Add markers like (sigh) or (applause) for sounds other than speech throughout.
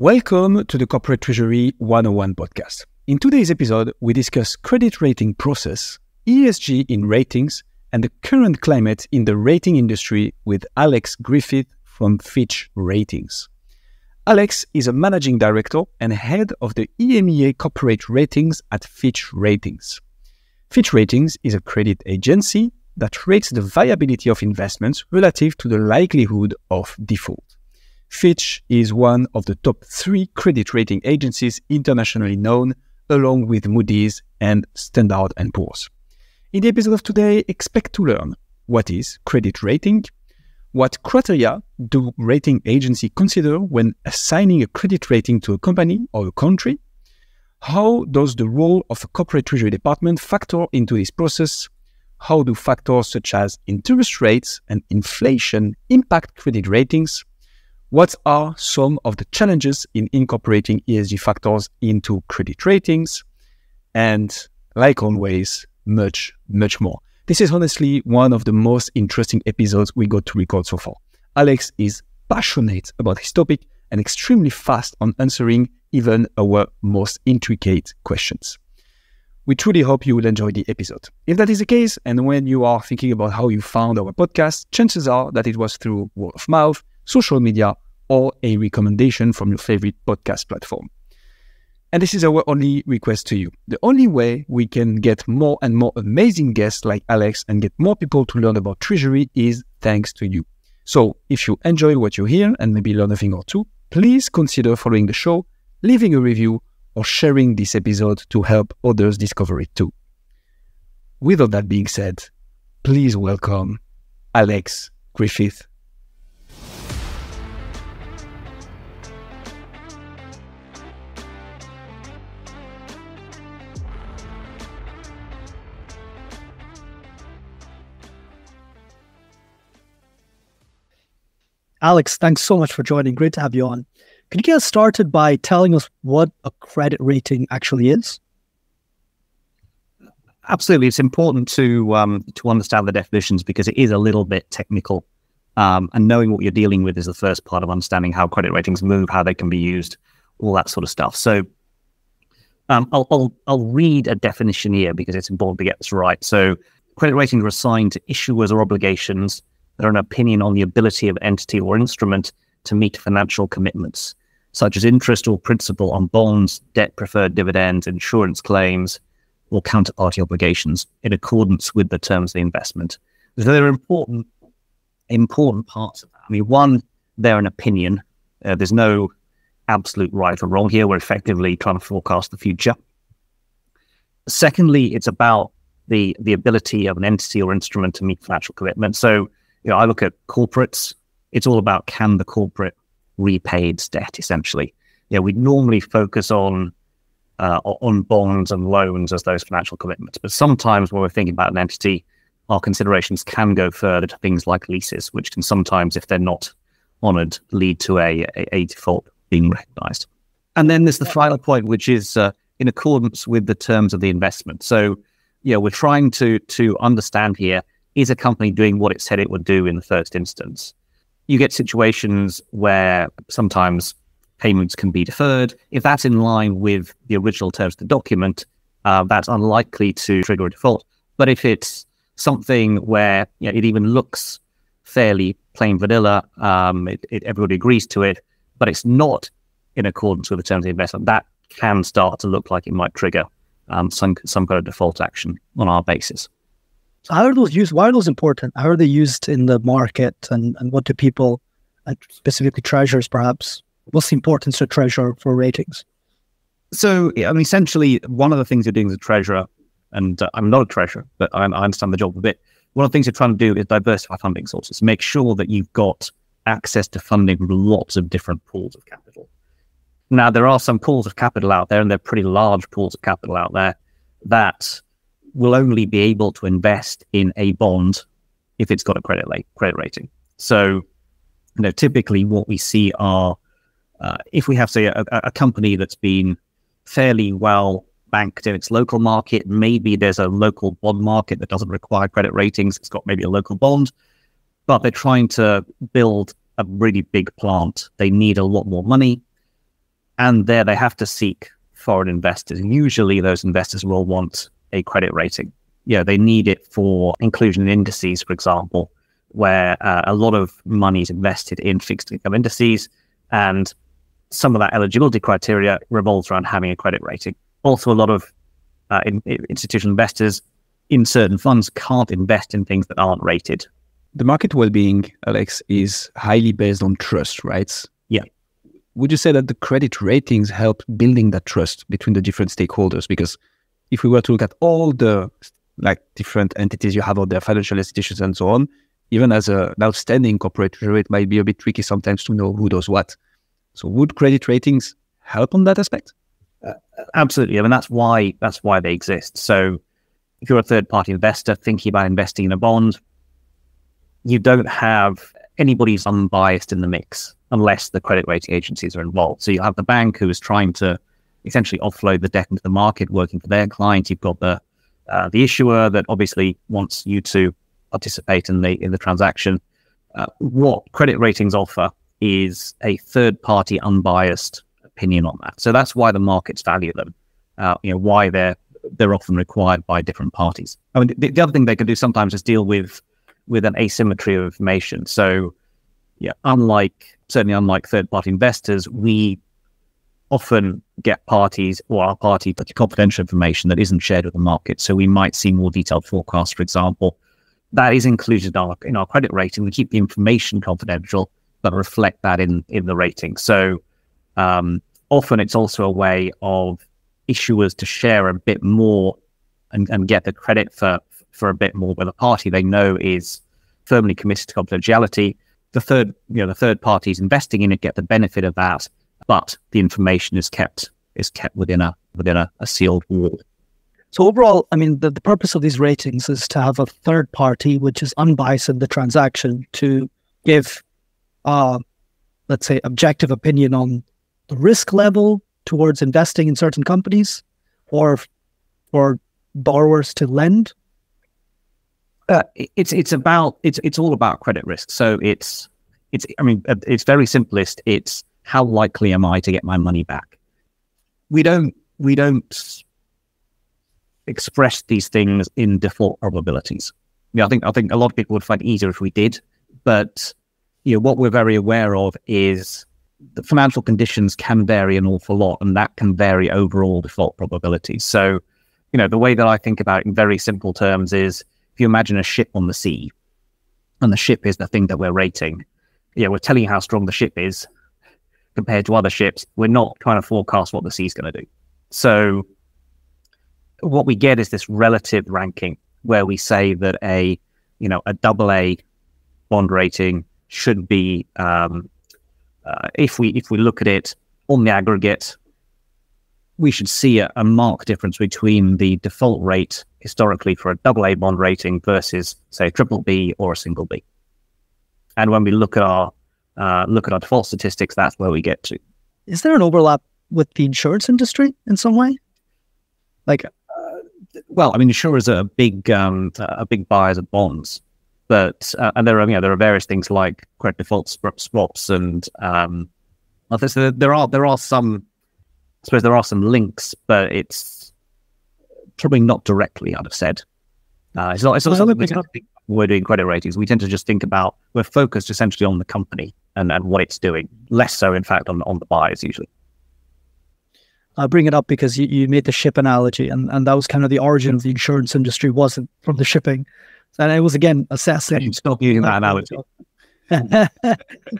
Welcome to the Corporate Treasury 101 podcast. In today's episode, we discuss credit rating process, ESG in ratings, and the current climate in the rating industry with Alex Griffiths from Fitch Ratings. Alex is a managing director and head of the EMEA corporate ratings at Fitch Ratings. Fitch Ratings is a credit agency that rates the viability of investments relative to the likelihood of default. Fitch is one of the top three credit rating agencies internationally known, along with Moody's and Standard & Poor's. In the episode of today, expect to learn what is credit rating, what criteria do rating agencies consider when assigning a credit rating to a company or a country, how does the role of a corporate treasury department factor into this process, how do factors such as interest rates and inflation impact credit ratings, what are some of the challenges in incorporating ESG factors into credit ratings? And like always, much, much more. This is honestly one of the most interesting episodes we got to record so far. Alex is passionate about his topic and extremely fast on answering even our most intricate questions. We truly hope you will enjoy the episode. If that is the case, and when you are thinking about how you found our podcast, chances are that it was through word of mouth, social media, or a recommendation from your favorite podcast platform. And this is our only request to you. The only way we can get more and more amazing guests like Alex and get more people to learn about Treasury is thanks to you. So if you enjoy what you hear and maybe learn a thing or two, please consider following the show, leaving a review, or sharing this episode to help others discover it too. With all that being said, please welcome Alex Griffiths. Alex, thanks so much for joining. Great to have you on. Can you get us started by telling us what a credit rating actually is? Absolutely, it's important to um, to understand the definitions because it is a little bit technical, um, and knowing what you're dealing with is the first part of understanding how credit ratings move, how they can be used, all that sort of stuff. So, um, I'll, I'll I'll read a definition here because it's important to get this right. So, credit ratings are assigned to issuers or obligations are an opinion on the ability of entity or instrument to meet financial commitments, such as interest or principal on bonds, debt preferred dividends, insurance claims, or counterparty obligations in accordance with the terms of the investment. So there are important, important parts of that. I mean, one, they're an opinion. Uh, there's no absolute right or wrong here. We're effectively trying to forecast the future. Secondly, it's about the the ability of an entity or instrument to meet financial commitments. So you know, I look at corporates. It's all about can the corporate repay its debt, essentially. Yeah, we normally focus on uh, on bonds and loans as those financial commitments, but sometimes when we're thinking about an entity, our considerations can go further to things like leases, which can sometimes, if they're not honoured, lead to a, a, a default being recognised. And then there's the final point, which is uh, in accordance with the terms of the investment. So, yeah, we're trying to to understand here is a company doing what it said it would do in the first instance? You get situations where sometimes payments can be deferred. If that's in line with the original terms of the document, uh, that's unlikely to trigger a default. But if it's something where you know, it even looks fairly plain vanilla, um, it, it, everybody agrees to it, but it's not in accordance with the terms of the investment, that can start to look like it might trigger um, some some kind of default action on our basis. So how are those used? Why are those important? How are they used in the market, and and what do people, and specifically treasurers, perhaps, what's the importance of treasurer for ratings? So, I mean, essentially, one of the things you're doing as a treasurer, and uh, I'm not a treasurer, but I, I understand the job a bit. One of the things you're trying to do is diversify funding sources, make sure that you've got access to funding from lots of different pools of capital. Now, there are some pools of capital out there, and they're pretty large pools of capital out there that will only be able to invest in a bond if it's got a credit, credit rating. So, you know, typically what we see are uh, if we have, say, a, a, company that's been fairly well banked in its local market, maybe there's a local bond market that doesn't require credit ratings. It's got maybe a local bond, but they're trying to build a really big plant. They need a lot more money. and there they have to seek foreign investors. Usually, those investors will want a credit rating. Yeah, they need it for inclusion in indices, for example, where uh, a lot of money is invested in fixed income indices, and some of that eligibility criteria revolves around having a credit rating. Also, a lot of uh, in, in institutional investors in certain funds can't invest in things that aren't rated. The market well-being, Alex, is highly based on trust, right? Yeah. Would you say that the credit ratings help building that trust between the different stakeholders? Because if we were to look at all the like different entities you have out there, financial institutions and so on, even as a, an outstanding corporate treasury, it might be a bit tricky sometimes to know who does what. So would credit ratings help on that aspect? Uh, absolutely. I mean, that's why that's why they exist. So if you're a third party investor thinking about investing in a bond, you don't have anybody's unbiased in the mix unless the credit rating agencies are involved. So you have the bank who is trying to essentially offload the debt into the market, working for their client. You've got the uh, the issuer that obviously wants you to participate in the in the transaction. Uh, what credit ratings offer is a third party unbiased opinion on that. So that's why the markets value them. Uh, you know why they're they're often required by different parties. I mean, the, the, other thing they can do sometimes is deal with with an asymmetry of information. So, yeah, unlike certainly unlike third party investors, we often get parties or our party confidential information that isn't shared with the market. So we might see more detailed forecasts, for example. That is included in our, in our credit rating. We keep the information confidential, but reflect that in in the rating. So um, often it's also a way of issuers to share a bit more and, and get the credit for for a bit more with a party they know is firmly committed to confidentiality. The third, you know, the third parties investing in it get the benefit of that, but the information is kept is kept within a within a, a sealed wall. So overall, I mean, the, the purpose of these ratings is to have a third party which is unbiased in the transaction to give, uh, let's say, objective opinion on the risk level, towards investing in certain companies or for borrowers to lend? Uh, it's it's about it's it's all about credit risk. So it's it's I mean uh, it's very simplest. It's how likely am I to get my money back? We don't we don't express these things in default probabilities. Yeah, I think I think a lot of people would find it easier if we did, but you know what we're very aware of is the financial conditions can vary an awful lot, and that can vary overall default probabilities. So, you know, the way that I think about it in very simple terms is if you imagine a ship on the sea, and the ship is the thing that we're rating, yeah, we're telling you how strong the ship is compared to other ships. We're not trying to forecast what the sea's going to do. So, what we get is this relative ranking where we say that a, you know, a double A bond rating should be um, uh, if we if we look at it on the aggregate, we should see a, a marked difference between the default rate historically for a double A bond rating versus say triple B or a single B. And when we look at our uh, look at our default statistics, that's where we get to. Is there an overlap with the insurance industry in some way? Like, uh, well, I mean, insurers are big um, a big buyers of bonds. But uh, and there are you know there are various things like credit default swaps and um, there, there are there are some I suppose there are some links, but it's probably not directly. I'd have said uh, it's not. It's not, it's not we're doing credit ratings. We tend to just think about we're focused essentially on the company and, and what it's doing, less so in fact on on the buyers usually. I bring it up because you, you made the ship analogy, and, and that was kind of the origin of the insurance industry wasn't from the shipping. And it was again assessing. (laughs) Stop using that analogy. (laughs) no,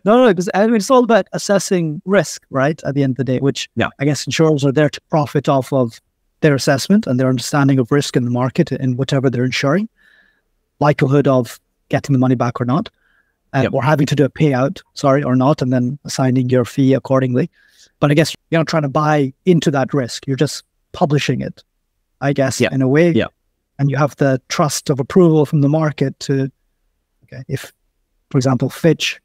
no, because I mean, it's all about assessing risk, right? At the end of the day, which yeah. I guess insurers are there to profit off of their assessment and their understanding of risk in the market and whatever they're insuring, likelihood of getting the money back or not, uh, yep. or having to do a payout, sorry, or not, and then assigning your fee accordingly. But I guess you're not trying to buy into that risk; you're just publishing it, I guess, yeah. in a way. Yeah and you have the trust of approval from the market to, okay, if, for example, Fitch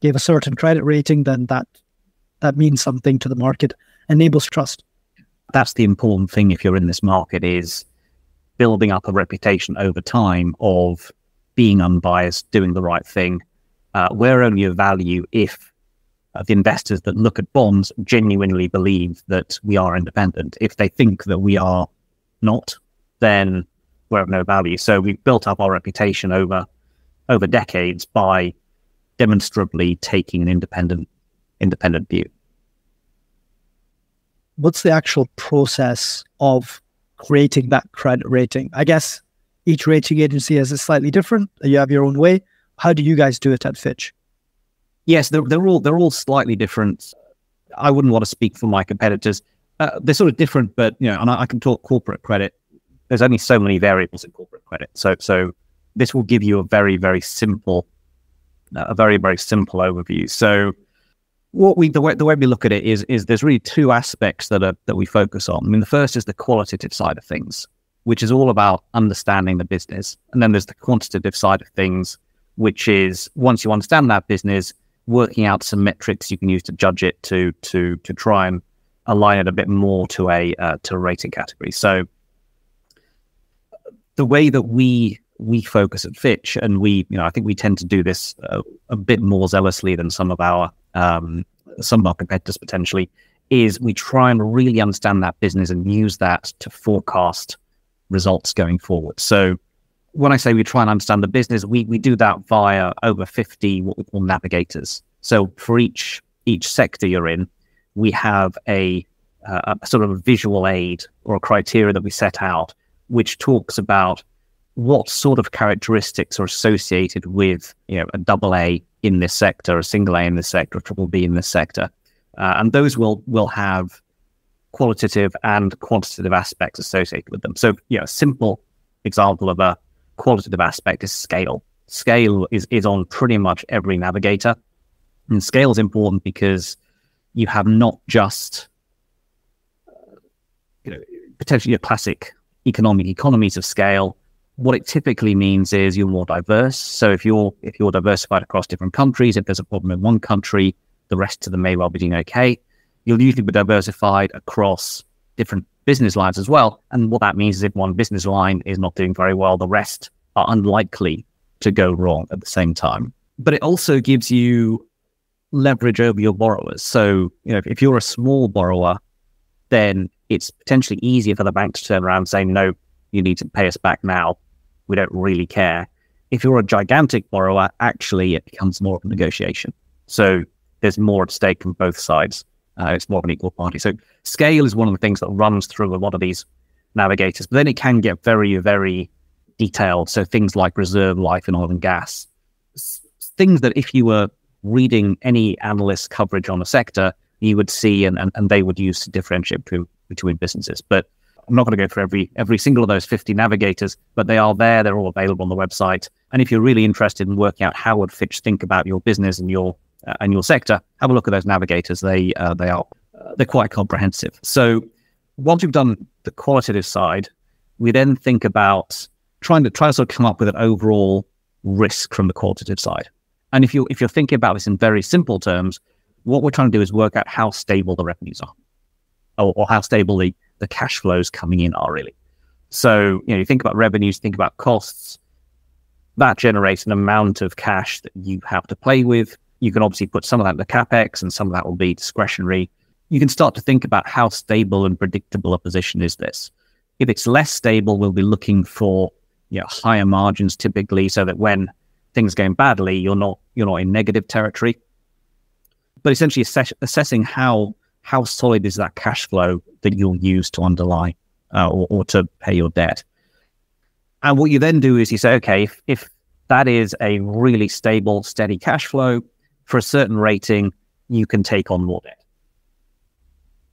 gave a certain credit rating, then that that means something to the market, enables trust. That's the important thing if you're in this market is building up a reputation over time of being unbiased, doing the right thing. Uh, we're only of value if uh, the investors that look at bonds genuinely believe that we are independent. If they think that we are not, then we're of no value. So we've built up our reputation over over decades by demonstrably taking an independent independent view. What's the actual process of creating that credit rating? I guess each rating agency has a slightly different. You have your own way. How do you guys do it at Fitch? Yes, they're, they're all they're all slightly different. I wouldn't want to speak for my competitors. Uh, they're sort of different, but you know, and I, I, can talk corporate credit. There's only so many variables in corporate credit, so so this will give you a very very simple, uh, a very very simple overview. So what we the way the way we look at it is is there's really two aspects that are that we focus on. I mean, the first is the qualitative side of things, which is all about understanding the business, and then there's the quantitative side of things, which is once you understand that business, working out some metrics you can use to judge it to to to try and align it a bit more to a uh, to a rating category. So the way that we we focus at Fitch, and we you know I think we tend to do this uh, a bit more zealously than some of our um, some of our competitors potentially, is we try and really understand that business and use that to forecast results going forward. So when I say we try and understand the business, we, we do that via over 50 what we call navigators. So for each each sector you're in, we have a, uh, a sort of a visual aid or a criteria that we set out, which talks about what sort of characteristics are associated with you know a double A in this sector, a single A in this sector, a triple B in this sector, uh, and those will will have qualitative and quantitative aspects associated with them. So, you know, a simple example of a qualitative aspect is scale. Scale is, is on pretty much every navigator. And scale is important because you have not just you know potentially a classic economic economies of scale. What it typically means is you're more diverse. So if you're if you're diversified across different countries, if there's a problem in one country, the rest of them may well be doing okay. You'll usually be diversified across different business lines as well. And what that means is if one business line is not doing very well, the rest are unlikely to go wrong at the same time. But it also gives you leverage over your borrowers. So, you know, if, you're a small borrower, then it's potentially easier for the bank to turn around and say, no, you need to pay us back now. We don't really care. If you're a gigantic borrower, actually, it becomes more of a negotiation. So there's more at stake from both sides. Uh, it's more of an equal party. So scale is one of the things that runs through a lot of these navigators, but then it can get very, very detailed. So things like reserve life in oil and gas, things that if you were reading any analyst coverage on a sector, you would see and, and, and they would use to differentiate between, between businesses. But I'm not going to go through every every single of those 50 navigators, but they are there. They're all available on the website. And if you're really interested in working out how would Fitch think about your business and your uh, and your sector, have a look at those navigators. They uh, they are uh, they're quite comprehensive. So once we've done the qualitative side, we then think about trying to try to sort of come up with an overall risk from the qualitative side. And if you if you're thinking about this in very simple terms, what we're trying to do is work out how stable the revenues are, or, or how stable the, the cash flows coming in are really. So you know, you think about revenues, think about costs. That generates an amount of cash that you have to play with. You can obviously put some of that into capex, and some of that will be discretionary. You can start to think about how stable and predictable a position is this. If it's less stable, we'll be looking for you know, higher margins typically, so that when things going badly, you're not you're not in negative territory. But essentially, assess- assessing how how solid is that cash flow that you'll use to underlie uh, or, or to pay your debt. And what you then do is you say, okay, if, if that is a really stable, steady cash flow for a certain rating, you can take on more debt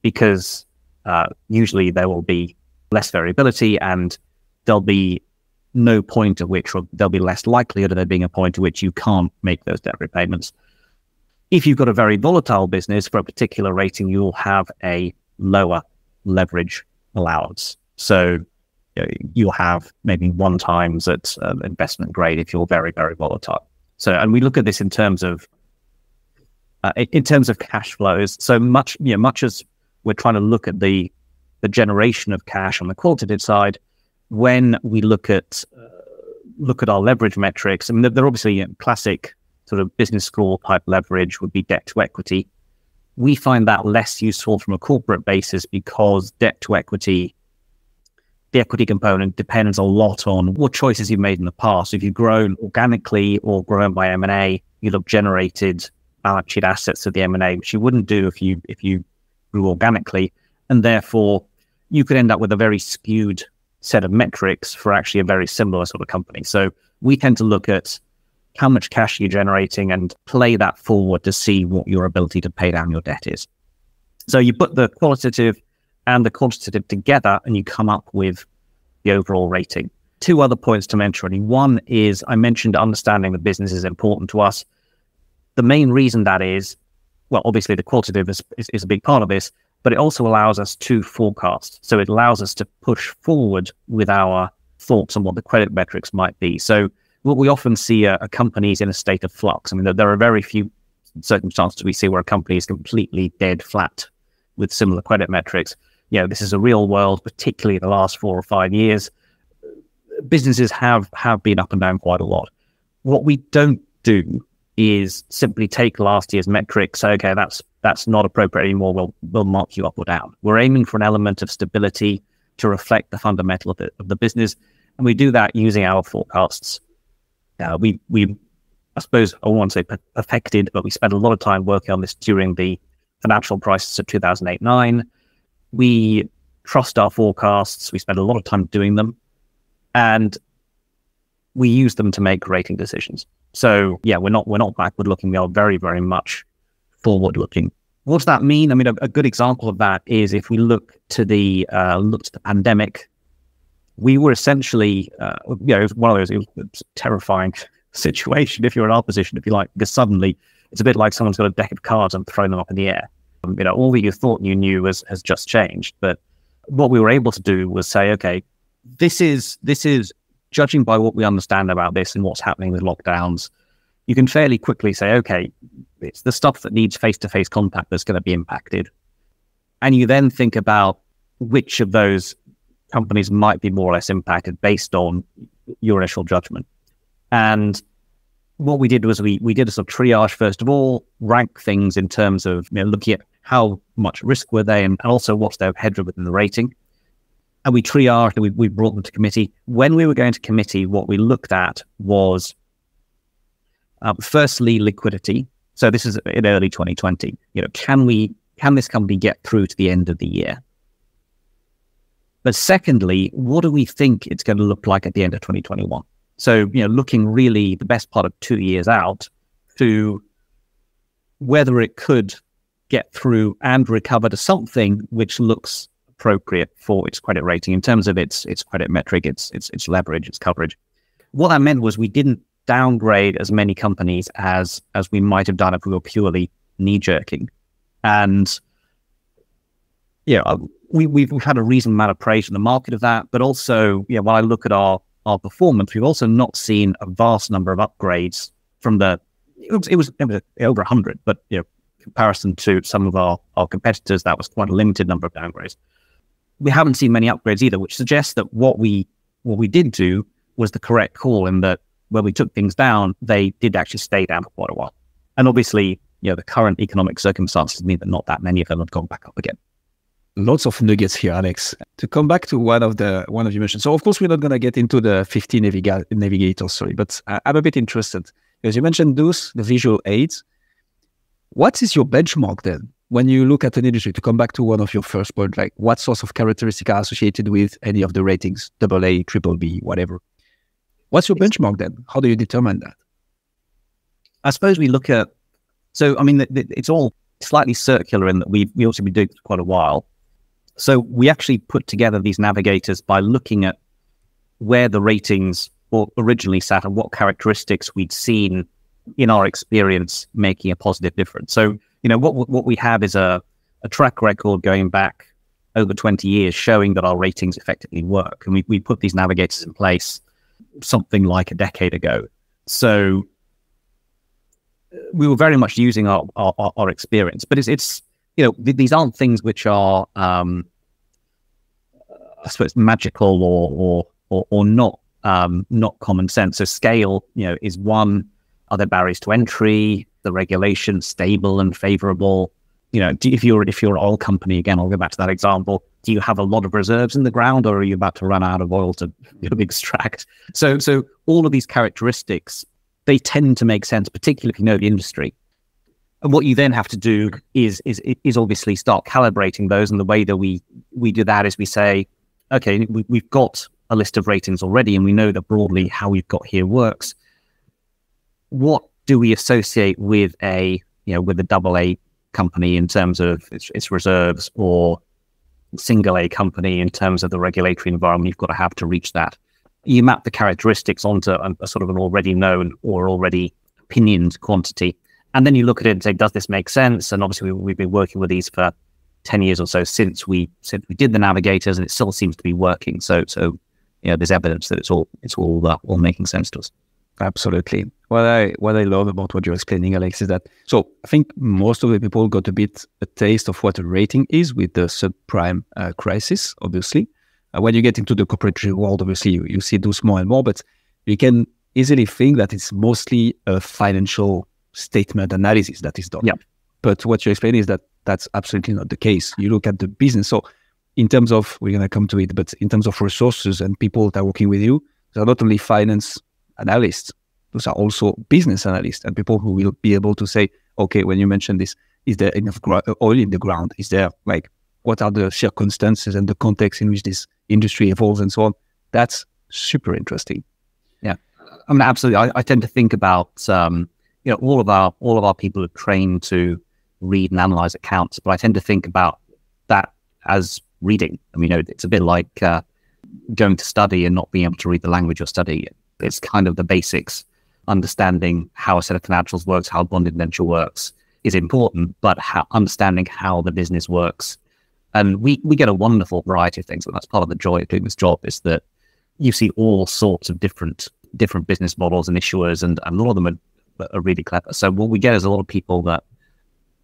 because uh, usually there will be less variability and there'll be no point at which, or there'll be less likelihood of there being a point at which you can't make those debt repayments. If you've got a very volatile business for a particular rating, you'll have a lower leverage allowance. So you know, you'll have maybe one times at uh, investment grade if you're very, very volatile. So, and we look at this in terms of uh, in terms of cash flows. So much, you know, much as we're trying to look at the the generation of cash on the qualitative side, when we look at uh, look at our leverage metrics, I mean, they're, they're obviously you know, classic sort of business school type leverage would be debt to equity. We find that less useful from a corporate basis because debt to equity, the equity component depends a lot on what choices you've made in the past. If you've grown organically or grown by M&A, you'll have generated balance sheet assets of the M&A, which you wouldn't do if you if you grew organically. And therefore, you could end up with a very skewed set of metrics for actually a very similar sort of company. So we tend to look at how much cash you're generating and play that forward to see what your ability to pay down your debt is. So you put the qualitative and the quantitative together and you come up with the overall rating. Two other points to mention. One is I mentioned understanding the business is important to us. The main reason that is, well, obviously the qualitative is, is, is a big part of this, but it also allows us to forecast. So it allows us to push forward with our thoughts on what the credit metrics might be. So what we often see are companies in a state of flux. I mean, there, there are very few circumstances we see where a company is completely dead flat with similar credit metrics. You know, this is a real world, particularly in the last four or five years. Businesses have have been up and down quite a lot. What we don't do is simply take last year's metrics, say, okay, that's that's not appropriate anymore. We'll we'll mark you up or down. We're aiming for an element of stability to reflect the fundamental of the, of the business, and we do that using our forecasts. Uh, we we I suppose I won't say perfected, but we spent a lot of time working on this during the financial crisis of 2008 9. We trust our forecasts. We spend a lot of time doing them, and we use them to make rating decisions. So yeah, we're not we're not backward looking. We are very very much forward looking. What does that mean? I mean, a, a, good example of that is if we look to the uh, look to the pandemic, we were essentially uh, you know one of those it was terrifying situation if you're in our position, if you like, because suddenly it's a bit like someone's got a deck of cards and thrown them up in the air. Um, you know, all that you thought you knew has has just changed. But what we were able to do was say, okay, this is this is judging by what we understand about this and what's happening with lockdowns, you can fairly quickly say, okay, it's the stuff that needs face to face contact that's going to be impacted. And you then think about which of those companies might be more or less impacted based on your initial judgment. And what we did was we we did a sort of triage first of all, rank things in terms of you know, looking at how much risk were they and, and also what's their headroom within the rating and we triaged and we, we brought them to committee. When we were going to committee, what we looked at was um, firstly liquidity. So this is in early 2020. You know, can we can this company get through to the end of the year? But secondly, what do we think it's going to look like at the end of 2021? So you know, looking really the best part of two years out to whether it could get through and recover to something which looks appropriate for its credit rating in terms of its its credit metric, its its its leverage, its coverage. What that meant was we didn't downgrade as many companies as as we might have done if we were purely knee jerking, and yeah, uh, we we've, we've had a reasonable amount of praise in the market of that, but also yeah, when I look at our our performance, we've also not seen a vast number of upgrades from the it was, it was, it was over 100, but you know, comparison to some of our, our competitors, that was quite a limited number of downgrades we haven't seen many upgrades either, which suggests that what we what we did do was the correct call in that when we took things down, they did actually stay down for quite a while. And obviously, you know, the current economic circumstances mean that not that many of them have gone back up again. Lots of nuggets here, Alex. To come back to one of the one of you mentioned. So of course we're not going to get into the 50 naviga- navigators, sorry, but I'm a bit interested because you mentioned those, the visual aids. What is your benchmark then? when you look at an industry, to come back to one of your first points, like what sorts of characteristics are associated with any of the ratings, double A, triple B, whatever. What's your benchmark then? How do you determine that? I suppose we look at, so I mean, it's all slightly circular in that we've we also been doing it for quite a while. So we actually put together these navigators by looking at where the ratings originally sat and what characteristics we'd seen in our experience making a positive difference. So you know, what what we have is a, a track record going back over 20 years showing that our ratings effectively work. And we, we put these navigators in place something like a decade ago. So uh, we were very much using our, our, our experience, but it's, it's, you know, th- these aren't things which are, um, I suppose, magical or, or, or, or not, um, not common sense. So scale, you know, is one Are there barriers to entry? The regulation stable and favorable? You know, do, if you're if you're an oil company again, I'll go back to that example. Do you have a lot of reserves in the ground, or are you about to run out of oil to (laughs) extract? So, so all of these characteristics they tend to make sense, particularly if you know the industry. And what you then have to do is is is obviously start calibrating those. And the way that we we do that is we say, okay, we, we've got a list of ratings already, and we know that broadly how we've got here works. What do we associate with a you know with a double A company in terms of its, its reserves, or single A company in terms of the regulatory environment you've got to have to reach that? You map the characteristics onto a, a sort of an already known or already opinioned quantity and then you look at it and say, does this make sense? And obviously, we, have been working with these for ten years or so since we since we did the navigators, and it still seems to be working. So, so you know, there's evidence that it's all it's all uh, all making sense to us. Absolutely. What I what I love about what you're explaining, Alex, is that so I think most of the people got a bit a taste of what a rating is with the subprime uh, crisis. Obviously, uh, when you get into the corporate world, obviously you, you see those more and more, but you can easily think that it's mostly a financial statement analysis that is done. Yeah. But what you explain is that that's absolutely not the case. You look at the business. So, in terms of, we're going to come to it, but in terms of resources and people that are working with you, they're not only finance analysts, those are also business analysts and people who will be able to say, okay, when you mention this, is there enough oil in the ground? Is there like, what are the circumstances and the context in which this industry evolves and so on? That's super interesting. Yeah. I mean, absolutely. I, I tend to think about, um, you know, all of our all of our people are trained to read and analyze accounts, but I tend to think about that as reading. I mean, you know, it's a bit like uh, going to study and not being able to read the language you're studying. It's kind of the basics. Understanding how a set of financials works, how bond indenture works, is important, but how, understanding how the business works. And we, we get a wonderful variety of things. And that's part of the joy of doing this job is that you see all sorts of different different business models and issuers, and, and a lot of them are that are really clever. So what we get is a lot of people that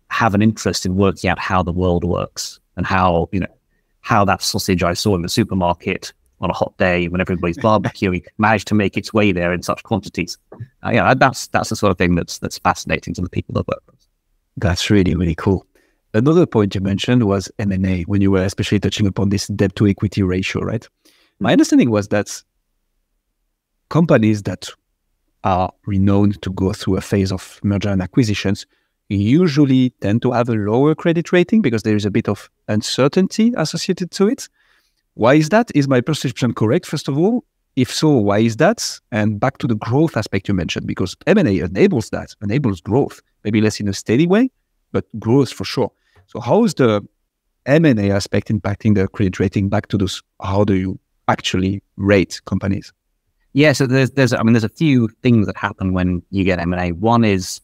have an interest in working out how the world works and how, you know, how that sausage I saw in the supermarket on a hot day when everybody's barbecuing (laughs) managed to make its way there in such quantities. Uh, yeah, that's that's the sort of thing that's that's fascinating to the people that work with. That's really really cool. Another point you mentioned was M&A when you were especially touching upon this debt to equity ratio, right? My understanding was that companies that are renowned to go through a phase of merger and acquisitions usually tend to have a lower credit rating because there is a bit of uncertainty associated to it. Why is that? Is my perception correct, first of all? If so, why is that? And back to the growth aspect you mentioned, because M&A enables that, enables growth, maybe less in a steady way, but growth for sure. So how is the M&A aspect impacting the credit rating back to those? How do you actually rate companies? Yeah, so there's there's I mean there's a few things that happen when you get M and A. One is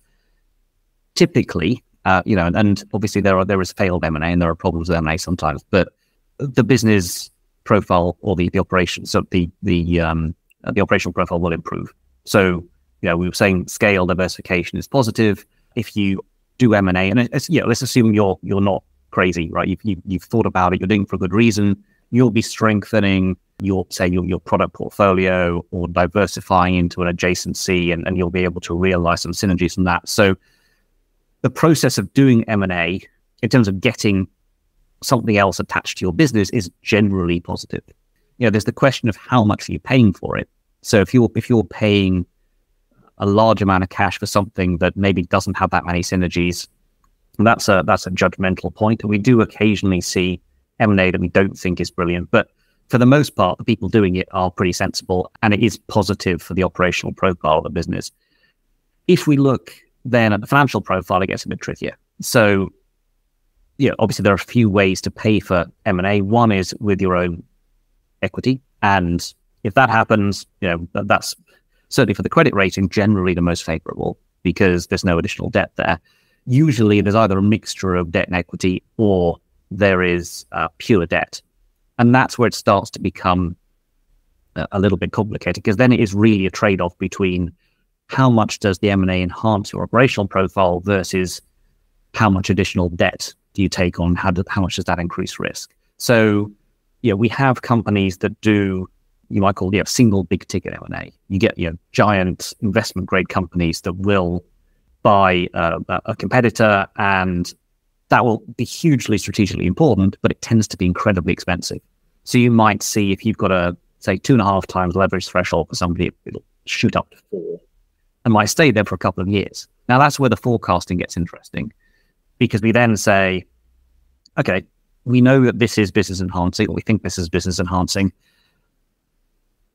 typically, uh, you know, and obviously there are there is failed M and A and there are problems with M and A sometimes, but the business profile or the the operations so the the um the operational profile will improve. So you know we were saying scale diversification is positive. If you do M and A, and it's, yeah, let's assume you're you're not crazy, right? You've, you, you've thought about it, you're doing it for a good reason. You'll be strengthening your say your, your product portfolio or diversifying into an adjacency and, and you'll be able to realize some synergies from that. So the process of doing M&A in terms of getting something else attached to your business is generally positive. You know, there's the question of how much are you paying for it. So if you're if you're paying a large amount of cash for something that maybe doesn't have that many synergies, that's a that's a judgmental. And we do occasionally see M&A that we don't think is brilliant, but for the most part, the people doing it are pretty sensible and it is positive for the operational profile of the business. If we look then at the financial profile, it gets a bit trickier. So, yeah, obviously there are a few ways to pay for M&A. One is with your own equity. And if that happens, you know, that's certainly for the credit rating, generally the most favorable because there's no additional debt there. Usually there's either a mixture of debt and equity or there is uh, pure debt. And that's where it starts to become a little bit complicated because then it is really a trade off between how much does the M&A enhance your operational profile versus how much additional debt do you take on? How, do, how much does that increase risk? So, yeah, we have companies that do you might call you know, single big ticket M&A. You get you know giant investment grade companies that will buy uh, a competitor and that will be hugely strategically important, but it tends to be incredibly expensive. So you might see if you've got a say two and a half times leverage threshold for somebody, it'll shoot up to four and might stay there for a couple of years. Now that's where the forecasting gets interesting because we then say, okay, we know that this is business enhancing, or we think this is business enhancing.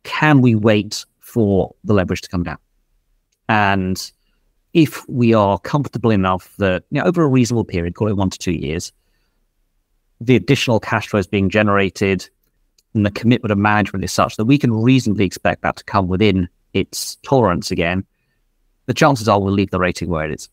Can we wait for the leverage to come down? And if we are comfortable enough that you know, over a reasonable period, call it one to two years, the additional cash flows being generated and the commitment of management is such that we can reasonably expect that to come within its tolerance again, the chances are we'll leave the rating where it is.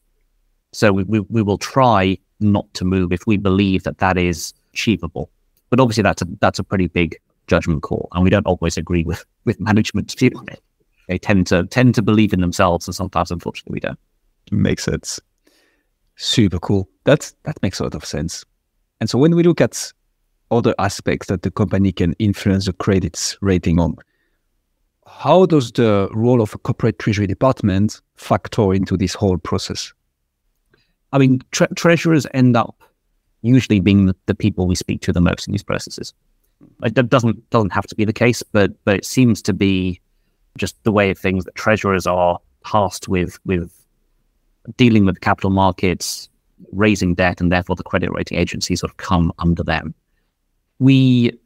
So we, we, we will try not to move if we believe that that is achievable. But obviously, that's a that's a pretty big judgment call, and we don't always agree with with management's view on it. They tend to tend to believe in themselves, and sometimes, unfortunately, we don't. Makes sense. Super cool. That's that makes a lot of sense. And so when we look at other aspects that the company can influence the credits rating on, how does the role of a corporate treasury department factor into this whole process? I mean, tre- treasurers end up usually being the, people we speak to the most in these processes. It doesn't doesn't have to be the case, but but it seems to be just the way of things that treasurers are tasked with with dealing with capital markets, raising debt, and therefore the credit rating agencies sort of come under them. We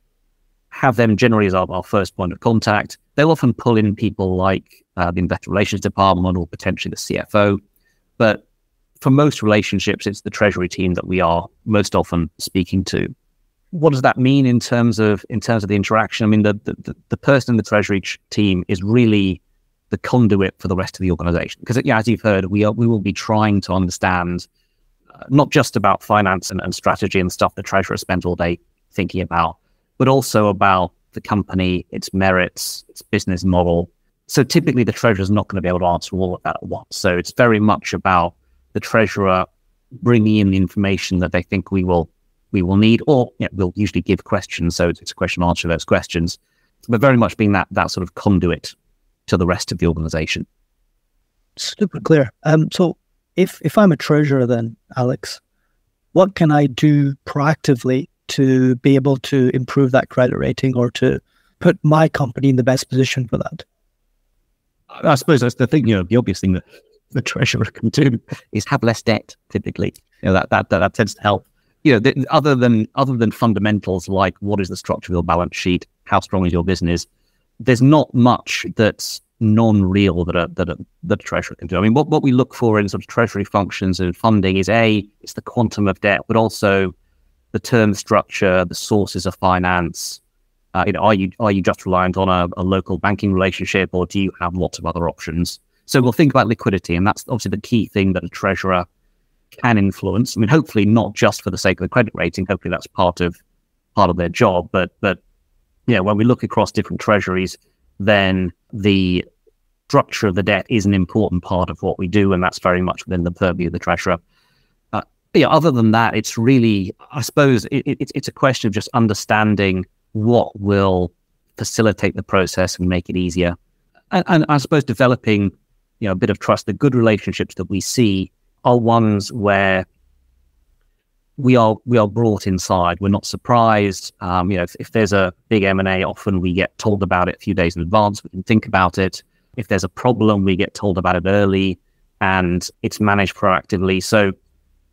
have them generally as our, our first point of contact. They'll often pull in people like uh, the investor relations department or potentially the CFO, but for most relationships, it's the treasury team that we are most often speaking to. What does that mean in terms of in terms of the interaction? I mean, the the, the person in the treasury team is really the conduit for the rest of the organization because, yeah, as you've heard, we are we will be trying to understand uh, not just about finance and, and strategy and stuff the treasurer spends all day thinking about, but also about the company, its merits, its business model. So typically, the treasurer is not going to be able to answer all of that at once. So it's very much about the treasurer bringing in the information that they think we will we will need, or you know, we'll usually give questions. So it's a question answer those questions, but very much being that that sort of conduit to the rest of the organization. Super clear. Um, so if if I'm a treasurer, then Alex, what can I do proactively to be able to improve that credit rating or to put my company in the best position for that? I suppose that's the thing. You know, the obvious thing that the treasurer can do is have less debt. Typically, you know that that that, that tends to help. You know, the, other than other than fundamentals like what is the structure of your balance sheet, how strong is your business, there's not much that's non-real that a that a, that a treasurer can do. I mean, what what we look for in sort of treasury functions and funding is a it's the quantum of debt, but also the term structure, the sources of finance. Uh, you know, are you are you just reliant on a, a local banking relationship, or do you have lots of other options? So we'll think about liquidity, and that's obviously the key thing that a treasurer can influence. I mean, hopefully not just for the sake of the credit rating. Hopefully that's part of part of their job. But but yeah, when we look across different treasuries, then the structure of the debt is an important part of what we do, and that's very much within the purview of the treasurer. Uh, yeah, other than that, it's really, I suppose, it, it, it's a question of just understanding what will facilitate the process and make it easier, and, and I suppose developing you know, a bit of trust. The good relationships that we see are ones where we are we are brought inside. We're not surprised. Um, you know, if, if there's a big M and A, often we get told about it a few days in advance. We can think about it. If there's a problem, we get told about it early, and it's managed proactively. So,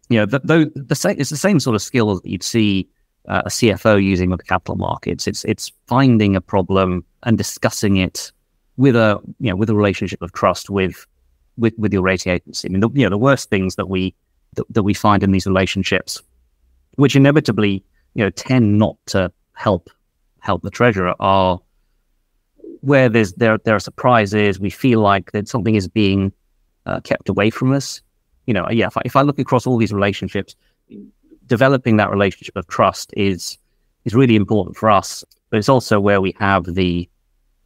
you know, the, the, the same it's the same sort of skills that you'd see uh, a CFO using with the capital markets. It's it's finding a problem and discussing it with a you know with a relationship of trust with with with your rating agency. I mean, the, you know, the worst things that we that we find in these relationships, which inevitably you know tend not to help help the treasurer, are where there's there there are surprises. We feel like that something is being uh, kept away from us. You know, yeah. If I, if I look across all these relationships, developing that relationship of trust is is really important for us. But it's also where we have the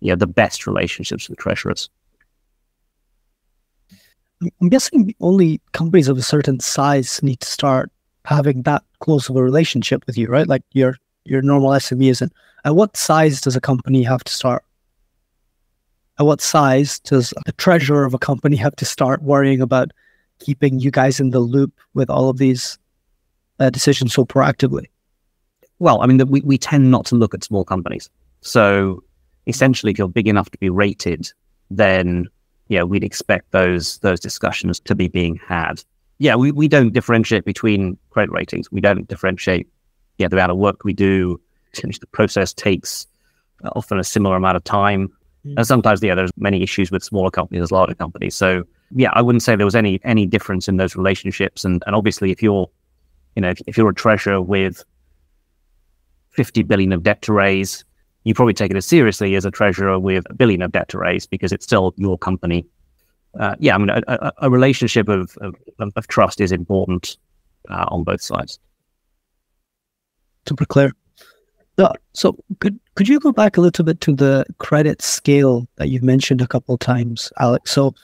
you know, the best relationships with treasurers. I'm guessing only companies of a certain size need to start having that close of a relationship with you, right? Like your your normal SME isn't. At what size does a company have to start at what size does the treasurer of a company have to start worrying about keeping you guys in the loop with all of these uh, decisions so proactively? Well, I mean, we, we tend not to look at small companies. So essentially, if you're big enough to be rated, then yeah, we'd expect those those discussions to be being had. Yeah, we, we don't differentiate between credit ratings. We don't differentiate yeah, the amount of work we do. The process takes uh, often a similar amount of time. Mm. And sometimes, yeah, there's many issues with smaller companies as larger companies. So yeah, I wouldn't say there was any any difference in those relationships. And and obviously, if you're, you know, if, if you're a treasurer with 50 billion of debt to raise, you probably take it as seriously as a treasurer with a billion of debt to raise because it's still your company. Uh, yeah, I mean, a, a, a relationship of, of, of, trust is important uh, on both sides. Super clear. So, could could you go back a little bit to the credit scale that you've mentioned a couple of times, Alex? So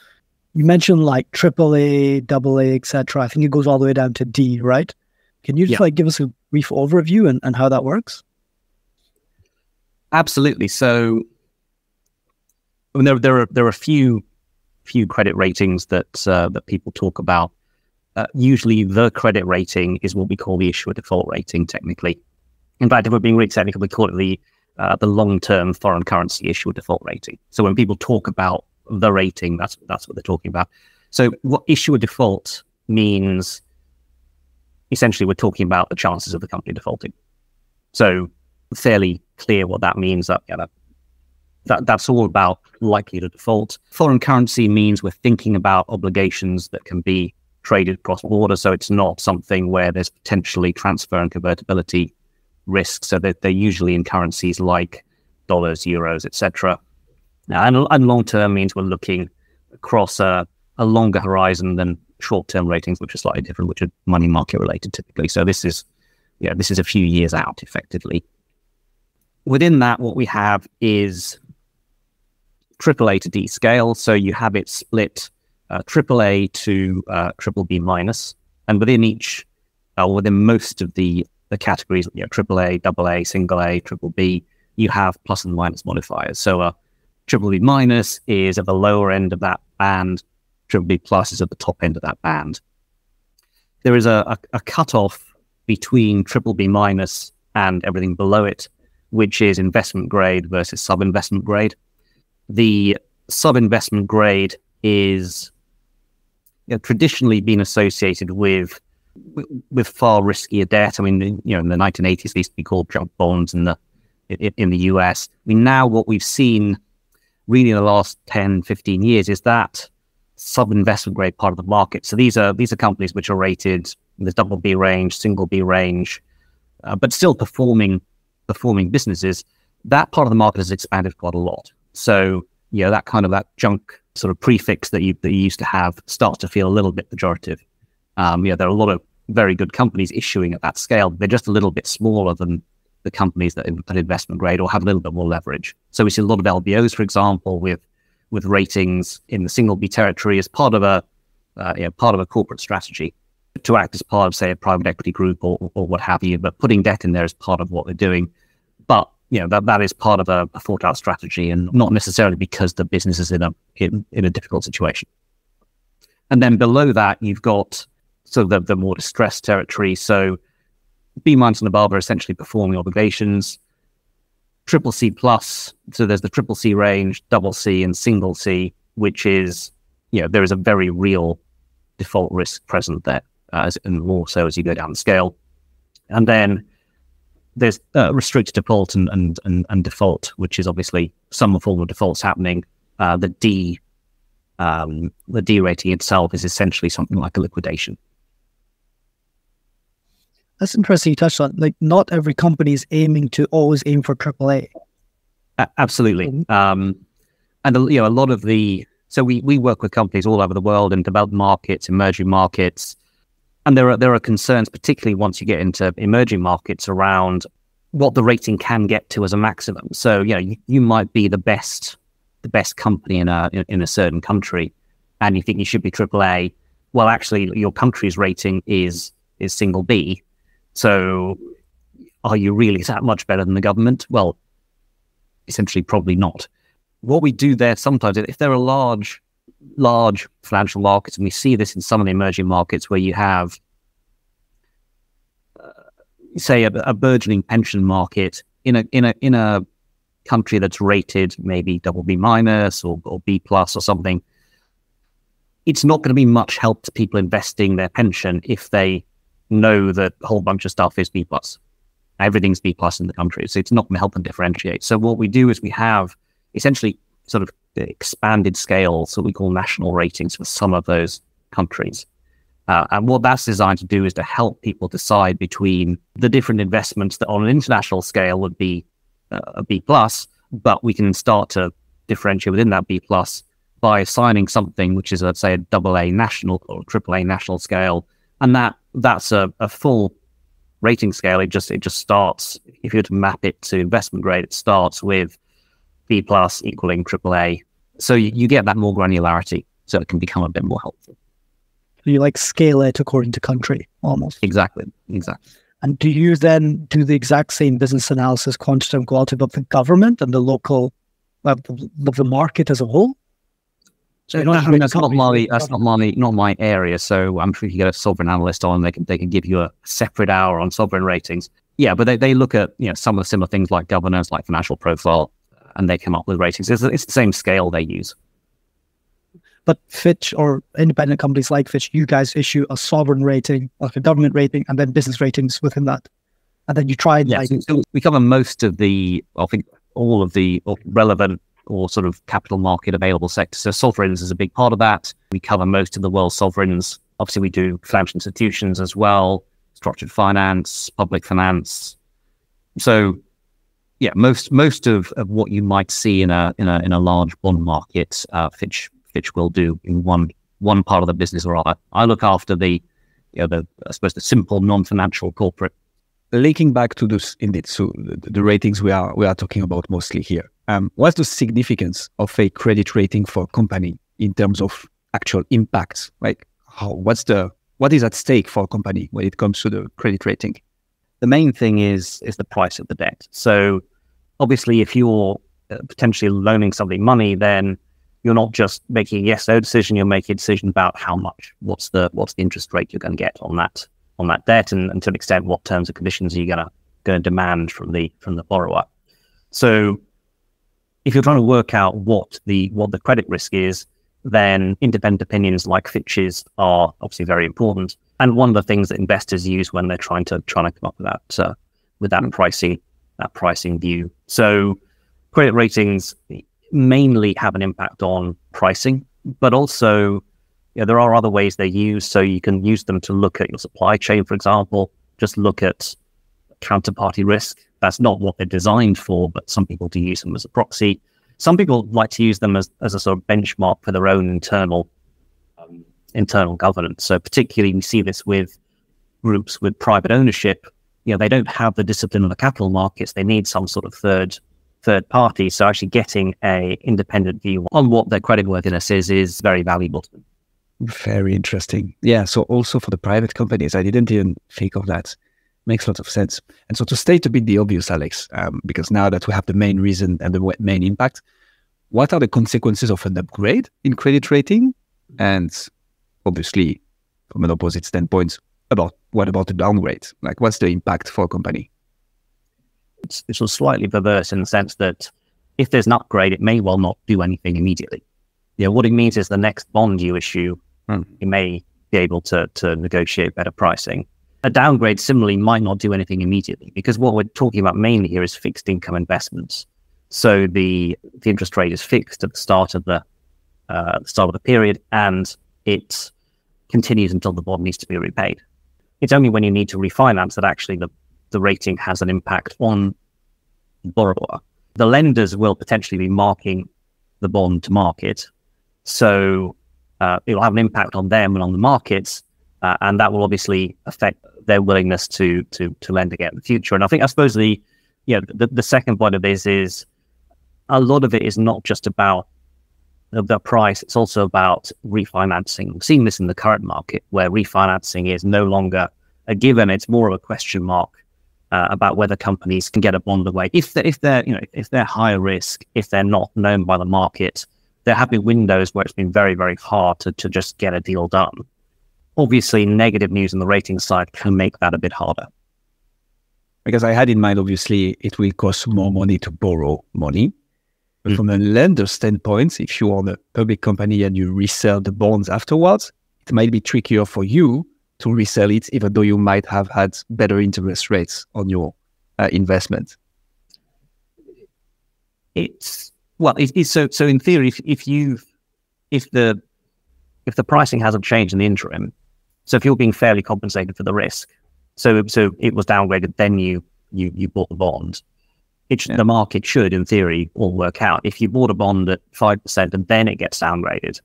you mentioned like AAA, AA, etc. I think it goes all the way down to D, right? Can you just yeah. like give us a brief overview and, and how that works? Absolutely. So I mean, there there are there are a few few credit ratings that uh, that people talk about. Uh, usually, the credit rating is what we call the issuer default rating. Technically, in fact, if we're being really technical, we call it the uh, the long term foreign currency issuer default rating. So when people talk about the rating, that's that's what they're talking about. So what issuer default means essentially we're talking about the chances of the company defaulting. So fairly clear what that means. That, yeah, that, that that's all about likely to default. Foreign currency means we're thinking about obligations that can be traded cross border. So it's not something where there's potentially transfer and convertibility risks. So they're, they're usually in currencies like dollars, euros, etc. And, and long term means we're looking across a, a longer horizon than short term ratings, which are slightly different, which are money market related typically. So this is, yeah, this is a few years out effectively. Within that, what we have is AAA to D scale. So you have it split uh, AAA to uh, triple B minus, and within each, uh, within most of the the categories, you know, AAA, AA, single A, triple B, you have plus and minus modifiers. So a uh, triple B minus is at the lower end of that band, triple B plus is at the top end of that band. There is a, a, a cutoff between triple B minus and everything below it which is investment grade versus sub investment grade. The sub investment grade is you know, traditionally been associated with with far riskier debt. I mean, you know, in the 1980s, they used to be called junk bonds in the in, the US. I mean, now what we've seen really in the last 10, 15 years is that sub investment grade part of the market. So these are these are companies which are rated in the double B range, single B range, uh, but still performing performing businesses, that part of the market has expanded quite a lot. So, you know, that kind of that junk sort of prefix that you that you used to have starts to feel a little bit pejorative. Um, you know, there are a lot of very good companies issuing at that scale. They're just a little bit smaller than the companies that at investment grade or have a little bit more leverage. So we see a lot of LBOs, for example, with with ratings in the single B territory as part of a uh, you know, part of a corporate strategy to act as part of, say, a private equity group or, or what have you, but putting debt in there is part of what they're doing. But you know that that is part of a, a thought out strategy, and not necessarily because the business is in a in, in a difficult situation. And then below that, you've got sort of the, the more distressed territory. So B minus and above are essentially performing obligations. Triple C plus, so there's the triple C range, double C, and single C, which is you know there is a very real default risk present there uh, and more so as you go down the scale. And then there's uh, restricted default and, and, and, and, default, which is obviously some form of defaults happening. Uh, the D um, the D rating itself is essentially something like a liquidation. That's interesting. You touched on like not every company is aiming to always aim for AAA. Uh, absolutely, mm-hmm. um, and you know a lot of the so we we work with companies all over the world in developed markets, emerging markets, and there are there are concerns, particularly once you get into emerging markets, around what the rating can get to as a maximum. So you know you, you might be the best the best company in a in, in a certain country, and you think you should be AAA. Well, actually, your country's rating is is single B. So, are you really that much better than the government? Well, essentially, probably not. what we do there sometimes, if there are large, large financial markets, and we see this in some of the emerging markets where you have, uh, say, a, a burgeoning pension market in a in a in a country that's rated maybe double B minus or, or B plus or something, it's not going to be much help to people investing their pension if they know that a whole bunch of stuff is B plus. Everything's B plus in the country. So it's not going to help them differentiate. So what we do is we have essentially sort of expanded scale, so we call national ratings for some of those countries. Uh, and what that's designed to do is to help people decide between the different investments that on an international scale would be uh, a B plus, but we can start to differentiate within that B plus by assigning something which is, let's say, a double A national or triple A national scale, and that that's a, a full rating scale. It just it just starts. If you were to map it to investment grade, it starts with B plus equaling triple A. So you, you get that more granularity, so it can become a bit more helpful. You like scale it according to country, almost. Exactly. Exactly. And do you then do the exact same business analysis, quantitative and qualitative, of the government and the local, of the market as a whole? So I mean, that's not my that's not my not my area. So I'm sure if you get a sovereign analyst on, they can they can give you a separate hour on sovereign ratings. Yeah, but they, they look at you know some of the similar things like governance, like financial profile, and they come up with ratings. It's, it's the same scale they use. But Fitch or independent companies like Fitch, you guys issue a sovereign rating, like a government rating, and then business ratings within that. And then you try and yeah, like, so we cover most of the, I think all of the relevant or sort of capital market available sectors. So sovereigns is a big part of that. We cover most of the world's sovereigns. Obviously, we do financial institutions as well, structured finance, public finance. So, yeah, most most of, of what you might see in a in a in a large bond market, uh, Fitch Fitch will do in one one part of the business or other. I look after the you know the I suppose the simple non-financial corporate. Linking back to this indeed, so the, the ratings we are we are talking about mostly here. Um, what's the significance of a credit rating for a company in terms of actual impact? Like, how, what's the what is at stake for a company when it comes to the credit rating? The main thing is is the price of the debt. So, obviously, if you're uh, potentially loaning somebody money, then you're not just making a yes no decision. You're making a decision about how much, what's the what's the interest rate you're going to get on that on that debt, and, and to an extent, what terms and conditions are you going to going to demand from the from the borrower. So if you're trying to work out what the what the credit risk is, then independent opinions like Fitch's are obviously very important. And one of the things that investors use when they're trying to trying to come up with that uh, with that pricing that pricing view. So credit ratings mainly have an impact on pricing, but also you know, there are other ways they're used. So you can use them to look at your supply chain, for example. Just look at counterparty risk that's not what they're designed for, but some people do use them as a proxy. Some people like to use them as, as a sort of benchmark for their own internal internal governance. So particularly we see this with groups with private ownership. You know, they don't have the discipline of the capital markets. They need some sort of third third party. So actually getting a independent view on what their creditworthiness is is very valuable to them. Very interesting. Yeah. So also for the private companies, I didn't even think of that makes lots of sense. And so to state a bit the obvious, Alex, um, because now that we have the main reason and the main impact, what are the consequences of an upgrade in credit rating? And obviously, from an opposite standpoint, about what about the downgrade? Like, what's the impact for a company? It's, it's slightly perverse in the sense that if there's an upgrade, it may well not do anything immediately. Yeah, what it means is the next bond you issue, hmm. you may be able to to negotiate better pricing a downgrade similarly might not do anything immediately because what we're talking about mainly here is fixed income investments. So the the interest rate is fixed at the start of the uh, the start of the period, and it continues until the bond needs to be repaid. It's only when you need to refinance that actually the the rating has an impact on the borrower. The lenders will potentially be marking the bond to market, so uh, it will have an impact on them and on the markets, uh, and that will obviously affect their willingness to to to lend again in the future. And I think I suppose the yeah the, the second point of this is a lot of it is not just about the, the price; it's also about refinancing. We've seen this in the current market where refinancing is no longer a given; it's more of a question mark uh, about whether companies can get a bond away if they're, if they're you know if they're higher risk, if they're not known by the market. There have been windows where it's been very very hard to to just get a deal done. Obviously, negative news on the rating side can make that a bit harder. Because I had in mind, obviously, it will cost more money to borrow money. But mm. from a lender standpoint, if you are a public company and you resell the bonds afterwards, it might be trickier for you to resell it, even though you might have had better interest rates on your uh, investment? It's well, it, it's so so. In theory, if, if you if the if the pricing hasn't changed in the interim, so if you're being fairly compensated for the risk, so so it was downgraded, then you you you bought the bond. It yeah. the market should, in theory, all work out. If you bought a bond at five percent and then it gets downgraded,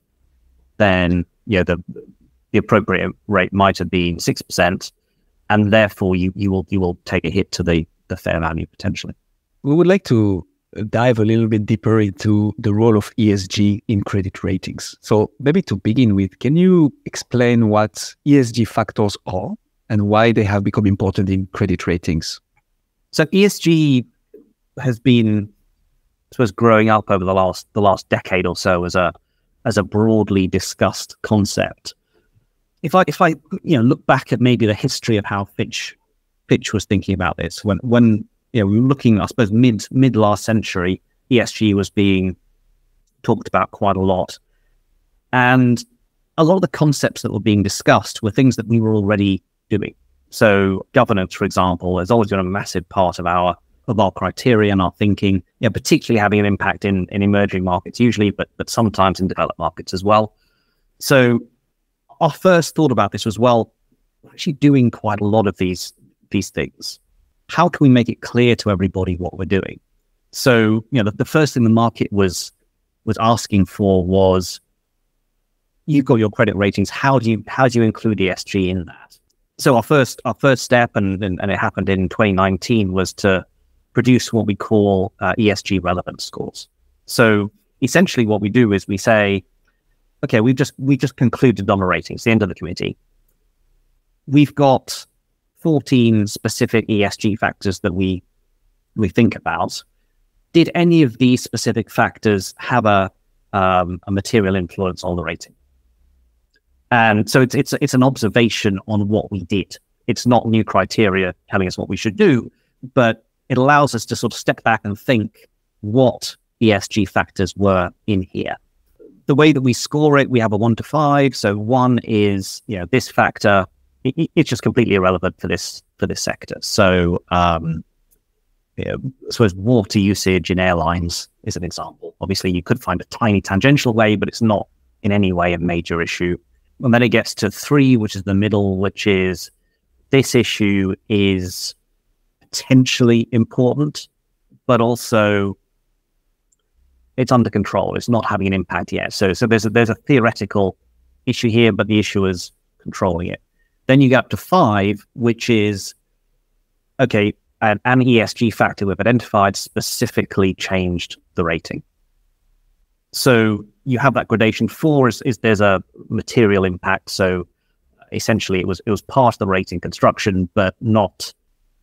then yeah, the the appropriate rate might have been six percent, and therefore you you will you will take a hit to the the fair value potentially. We would like to dive a little bit deeper into the role of ESG in credit ratings. So maybe to begin with, can you explain what ESG factors are and why they have become important in credit ratings? So ESG has been I suppose growing up over the last the last decade or so as a as a broadly discussed concept. If I if I you know look back at maybe the history of how Fitch Fitch was thinking about this when when you know we were looking I suppose mid mid last century ESG was being talked about quite a lot. And a lot of the concepts that were being discussed were things that we were already doing. So governance for example has always been a massive part of our of our criteria and our thinking you know, particularly having an impact in in emerging markets usually but but sometimes in developed markets as well so our first thought about this was, well, we're actually doing quite a lot of these these things. How can we make it clear to everybody what we're doing? So, you know, the, the first thing the market was was asking for was you've got your credit ratings. How do you how do you include ESG in that? So our first our first step, and and, and it happened in 2019, was to produce what we call uh, ESG relevance scores. So essentially, what we do is we say, okay, we've just we just concluded on the ratings, the end of the committee. We've got 14 specific ESG factors that we we think about. Did any of these specific factors have a um, a material influence on the rating? And so it's it's it's an observation on what we did. It's not new criteria telling us what we should do, but it allows us to sort of step back and think what ESG factors were in here the way that we score it, we have a one to five. So one is, you know, this factor, it, it's just completely irrelevant for this for this sector. So, um, you know, I suppose water usage in airlines is an example. Obviously, you could find a tiny tangential way, but it's not in any way a major issue. And then it gets to three, which is the middle, which is this issue is potentially important, but also it's under control. It's not having an impact yet. So, so there's a, there's a theoretical issue here, but the issue is controlling it. Then you get up to five, which is okay, an, an ESG factor we've identified specifically changed the rating. So you have that gradation. Four is, is there's a material impact. So essentially, it was it was part of the rating construction, but not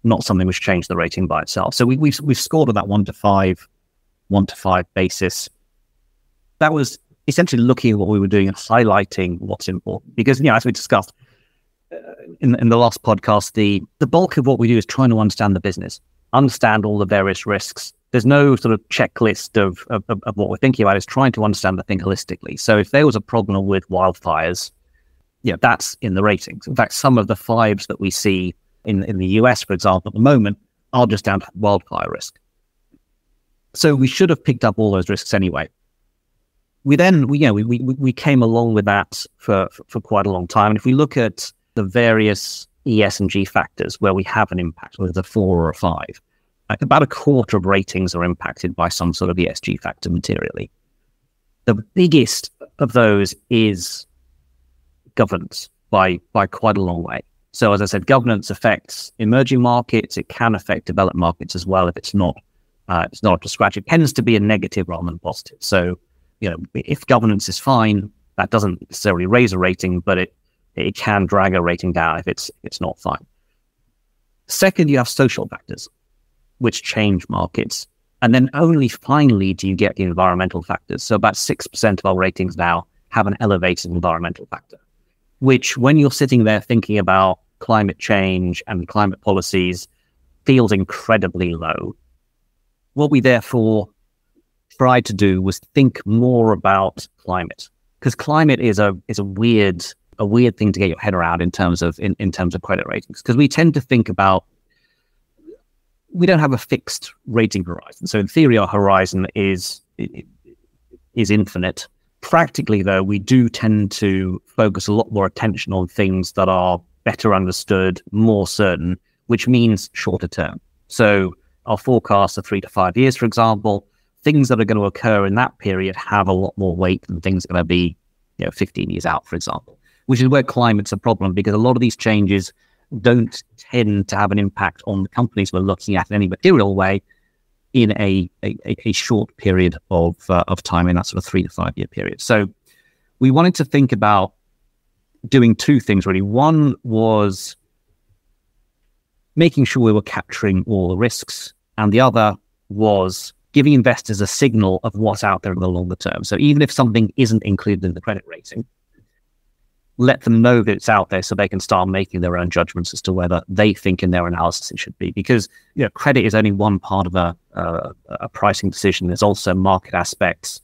not something which changed the rating by itself. So we, we've we've scored on that one to five one to five basis. That was essentially looking at what we were doing and highlighting what's important. Because, you know, as we discussed uh, in, in the last podcast, the, the bulk of what we do is trying to understand the business, understand all the various risks. There's no sort of checklist of, of, of what we're thinking about. It's trying to understand the thing holistically. So if there was a problem with wildfires, yeah, that's in the ratings. In fact, some of the fives that we see in, in the US, for example, at the moment, are just down to wildfire risk. So we should have picked up all those risks anyway. We then, we, you know, we, we, we came along with that for, for, for quite a long time. And if we look at the various ES and G factors where we have an impact, whether it's a four or a five, like about a quarter of ratings are impacted by some sort of ESG factor materially. The biggest of those is governance by by quite a long way. So as I said, governance affects emerging markets. It can affect developed markets as well if it's not uh, it's not up to scratch. It tends to be a negative rather than positive. So, you know, if governance is fine, that doesn't necessarily raise a rating, but it it can drag a rating down if it's it's not fine. Second, you have social factors, which change markets. And then only finally do you get the environmental factors. So about 6% of our ratings now have an elevated environmental factor, which when you're sitting there thinking about climate change and climate policies feels incredibly low. What we therefore tried to do was think more about climate because climate is a is a weird a weird thing to get your head around in terms of in, in terms of credit ratings because we tend to think about we don't have a fixed rating horizon. So in theory, our horizon is is infinite. Practically, though, we do tend to focus a lot more attention on things that are better understood, more certain, which means shorter term. So our forecasts are three to five years, for example. Things that are going to occur in that period have a lot more weight than things that are going to be, you know, 15 years out, for example, which is where climate's a problem because a lot of these changes don't tend to have an impact on the companies we're looking at in any material way in a, a, a short period of, uh, of time in that sort of three to five year period. So we wanted to think about doing two things really. One was making sure we were capturing all the risks, and the other was giving investors a signal of what's out there in the longer term. So even if something isn't included in the credit rating, let them know that it's out there so they can start making their own judgments as to whether they think in their analysis it should be. Because you know, credit is only one part of a, uh, a pricing decision. There's also market aspects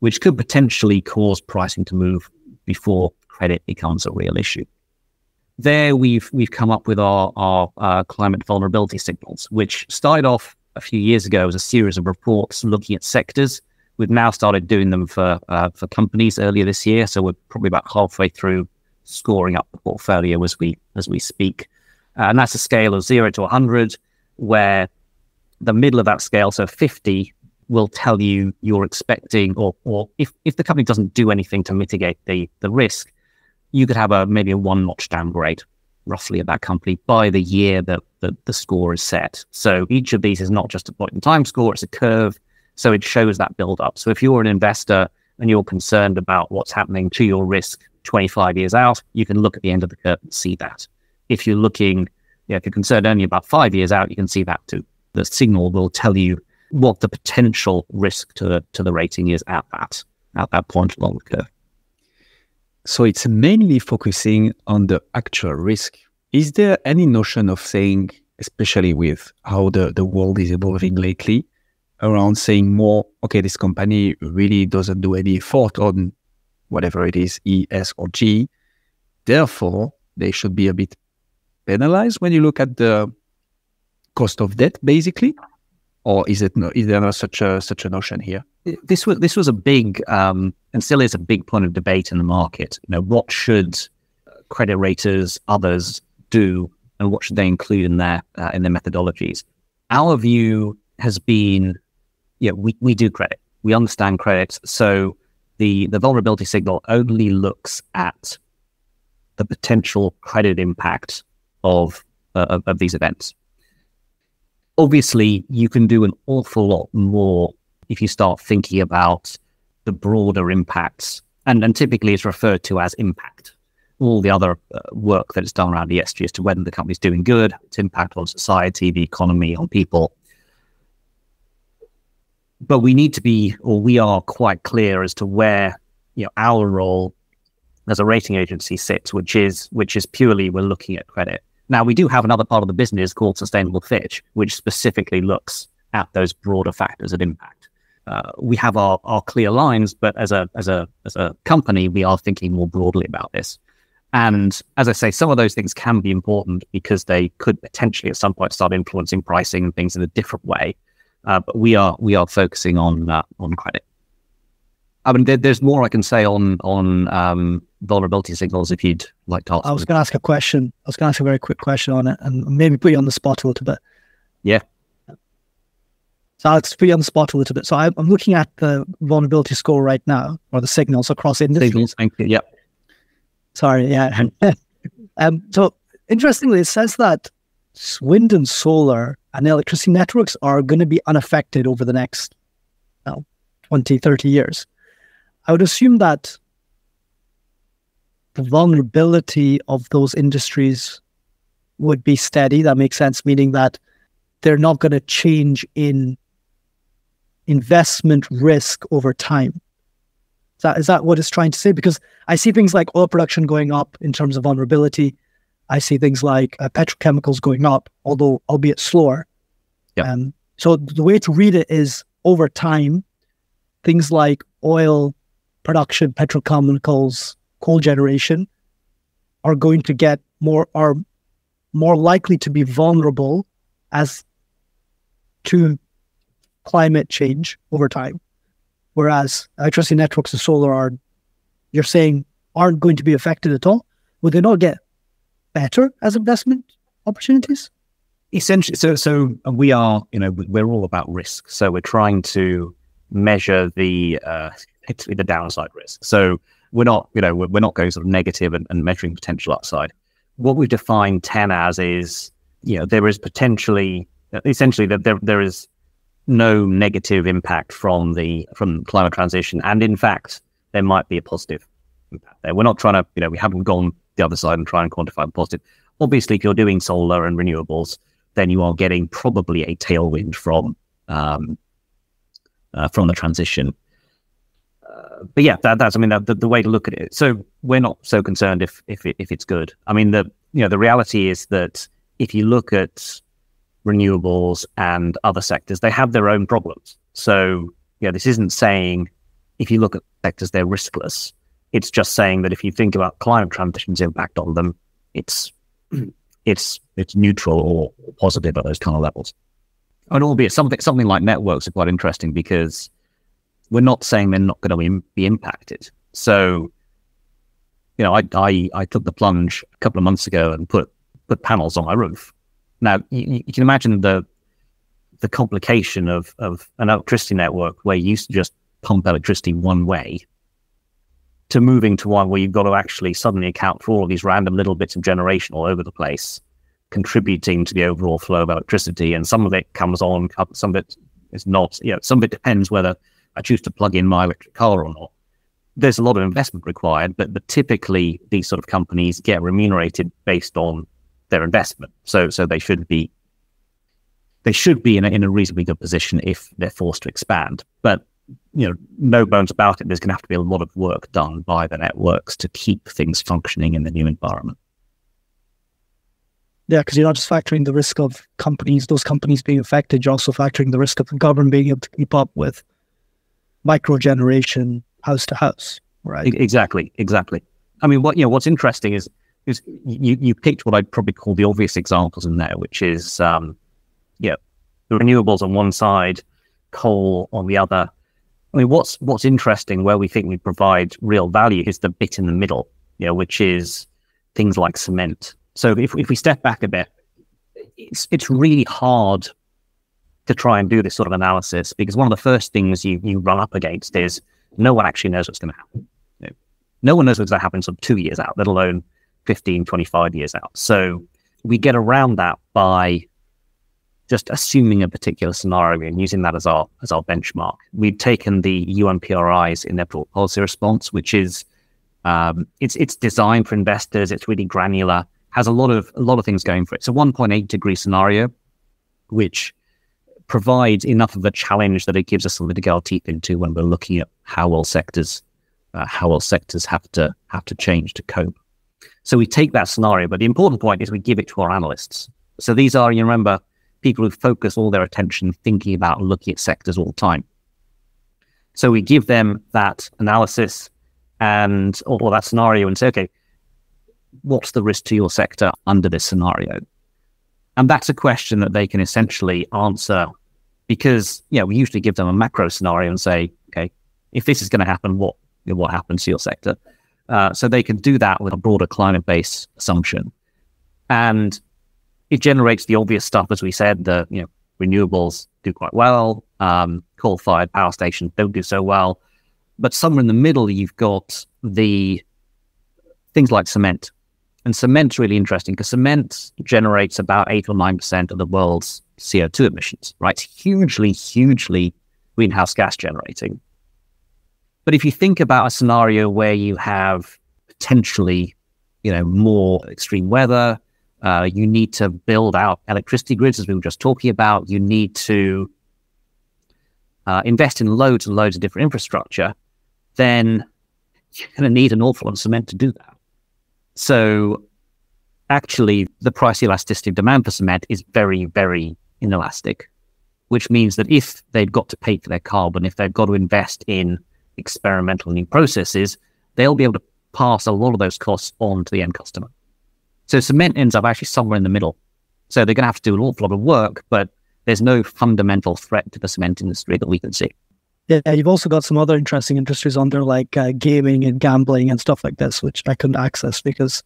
which could potentially cause pricing to move before credit becomes a real issue. There, we've we've come up with our our uh, climate vulnerability signals, which started off a few years ago as a series of reports looking at sectors. We've now started doing them for uh, for companies earlier this year, so we're probably about halfway through scoring up the portfolio as we as we speak. Uh, and that's a scale of zero to 100, where the middle of that scale, so 50, will tell you you're expecting, or or if, if the company doesn't do anything to mitigate the the risk, you could have a maybe a one notch downgrade roughly of that company by the year that the, the score is set. So each of these is not just a point in time score, it's a curve. So it shows that build up. So if you're an investor and you're concerned about what's happening to your risk 25 years out, you can look at the end of the curve and see that. If you're looking, yeah, if you're concerned only about five years out, you can see that too. The signal will tell you what the potential risk to, to the rating is at that at that point along the curve. So it's mainly focusing on the actual risk. Is there any notion of saying, especially with how the, the world is evolving lately, around saying more, okay, this company really doesn't do any effort on whatever it is, E, S, or G. Therefore, they should be a bit penalized when you look at the cost of debt, basically? Or is it no, is there not such a such a notion here? This was this was a big um, and still is a big point of debate in the market. You know, what should credit raters, others do, and what should they include in their uh, in their methodologies? Our view has been, yeah, we, we do credit, we understand credit, so the, the vulnerability signal only looks at the potential credit impact of, uh, of, of these events. Obviously, you can do an awful lot more if you start thinking about the broader impacts, and, and typically it's referred to as impact. All the other uh, work that is done around the ESG as to whether the company is doing good, its impact on society, the economy, on people, but we need to be, or we are quite clear as to where you know our role as a rating agency sits, which is which is purely we're looking at credit. Now we do have another part of the business called Sustainable Fitch, which specifically looks at those broader factors of impact. Uh, we have our, our clear lines, but as a as a as a company, we are thinking more broadly about this. And as I say, some of those things can be important because they could potentially at some point start influencing pricing and things in a different way. Uh, but we are we are focusing on uh, on credit. I mean, there, there's more I can say on on um, vulnerability signals if you'd like to ask. I was going to ask a question. I was going to ask a very quick question on it, and maybe put you on the spot a little bit. Yeah. So I'll put you on the spot a little bit. So I'm looking at the vulnerability score right now, or the signals across industries. Signals, thank you. Yep. Sorry, yeah. (laughs) um, so interestingly, it says that wind and solar and electricity networks are going to be unaffected over the next well, 20, 30 years. I would assume that the vulnerability of those industries would be steady. That makes sense, meaning that they're not going to change in investment risk over time. Is that, is that what it's trying to say? Because I see things like oil production going up in terms of vulnerability. I see things like uh, petrochemicals going up, although albeit slower. Yeah. Um, so the way to read it is over time, things like oil production, petrochemicals, coal generation are going to get more are more likely to be vulnerable as to climate change over time. Whereas electricity networks and solar are, you're saying, aren't going to be affected at all. Would they not get better as investment opportunities? Essentially, so so we are, you know, we're all about risk. So we're trying to measure the uh, the downside risk. So we're not, you know, we're, we're not going sort of negative and, and measuring potential upside. What we've defined TEN as is, you know, there is potentially, essentially, that there there is no negative impact from the from climate transition, and in fact, there might be a positive impact there. We're not trying to, you know, we haven't gone the other side and try and quantify the positive. Obviously, if you're doing solar and renewables, then you are getting probably a tailwind from um, uh, from the transition. But yeah, that, that's I mean the, the way to look at it. So we're not so concerned if if if it's good. I mean the you know the reality is that if you look at renewables and other sectors, they have their own problems. So yeah, this isn't saying if you look at sectors they're riskless. It's just saying that if you think about climate transition's impact on them, it's (clears throat) it's it's neutral or positive at those kind of levels. And albeit something something like networks are quite interesting because we're not saying they're not going to be impacted. So, you know, I, I I took the plunge a couple of months ago and put put panels on my roof. Now you, you can imagine the the complication of of an electricity network where you used to just pump electricity one way to moving to one where you've got to actually suddenly account for all of these random little bits of generation all over the place, contributing to the overall flow of electricity. And some of it comes on, some of it is not. You know, some of it depends whether I choose to plug in my electric car or not. There's a lot of investment required, but, but typically these sort of companies get remunerated based on their investment. So so they should be they should be in a, in a reasonably good position if they're forced to expand. But you know, no bones about it. There's going to have to be a lot of work done by the networks to keep things functioning in the new environment. Yeah, because you're not just factoring the risk of companies, those companies being affected. You're also factoring the risk of the government being able to keep up with micro generation, house to house. Right. Exactly. Exactly. I mean, what you know, what's interesting is is you you picked what I'd probably call the obvious examples in there, which is um, yeah, the renewables on one side, coal on the other, I mean, what's what's interesting where we think we provide real value is the bit in the middle, you know, which is things like cement. So if if we step back a bit, it's it's really hard to try and do this sort of analysis because one of the first things you you run up against is no one actually knows what's going to happen. Know, no one knows what's going to happen sort of two years out, let alone 15, 25 years out. So we get around that by just assuming a particular scenario and using that as our as our benchmark. We've taken the UNPRI's inevitable policy response, which is um, it's it's designed for investors. It's really granular, has a lot of a lot of things going for it. A 1.8 degree scenario, which provides enough of a challenge that it gives us something to our teeth into when we're looking at how all sectors uh, how all sectors have to have to change to cope. So we take that scenario, but the important point is we give it to our analysts. So these are, you remember, people who focus all their attention thinking about looking at sectors all the time. So we give them that analysis and or that scenario and say, okay, what's the risk to your sector under this scenario? And that's a question that they can essentially answer because, yeah, we usually give them a macro scenario and say, okay, if this is going to happen, what what happens to your sector? Uh, so they can do that with a broader climate-based assumption. And it generates the obvious stuff, as we said, the you know renewables do quite well, um, coal-fired power stations don't do so well, but somewhere in the middle you've got the things like cement, and cement's really interesting because cement generates about eight or nine percent of the world's CO two emissions. Right, hugely, hugely greenhouse gas generating. But if you think about a scenario where you have potentially, you know, more extreme weather, uh, you need to build out electricity grids, as we were just talking about. You need to uh, invest in loads and loads of different infrastructure. Then you're going to need an awful lot of cement to do that. So, actually, the price elasticity of demand for cement is very, very inelastic, which means that if they've got to pay for their carbon, if they've got to invest in experimental new processes, they'll be able to pass a lot of those costs on to the end customer. So cement ends up actually somewhere in the middle. So they're going to have to do an awful lot of work, but there's no fundamental threat to the cement industry that we can see. Yeah, you've also got some other interesting industries there, like uh, gaming and gambling and stuff like this, which I couldn't access because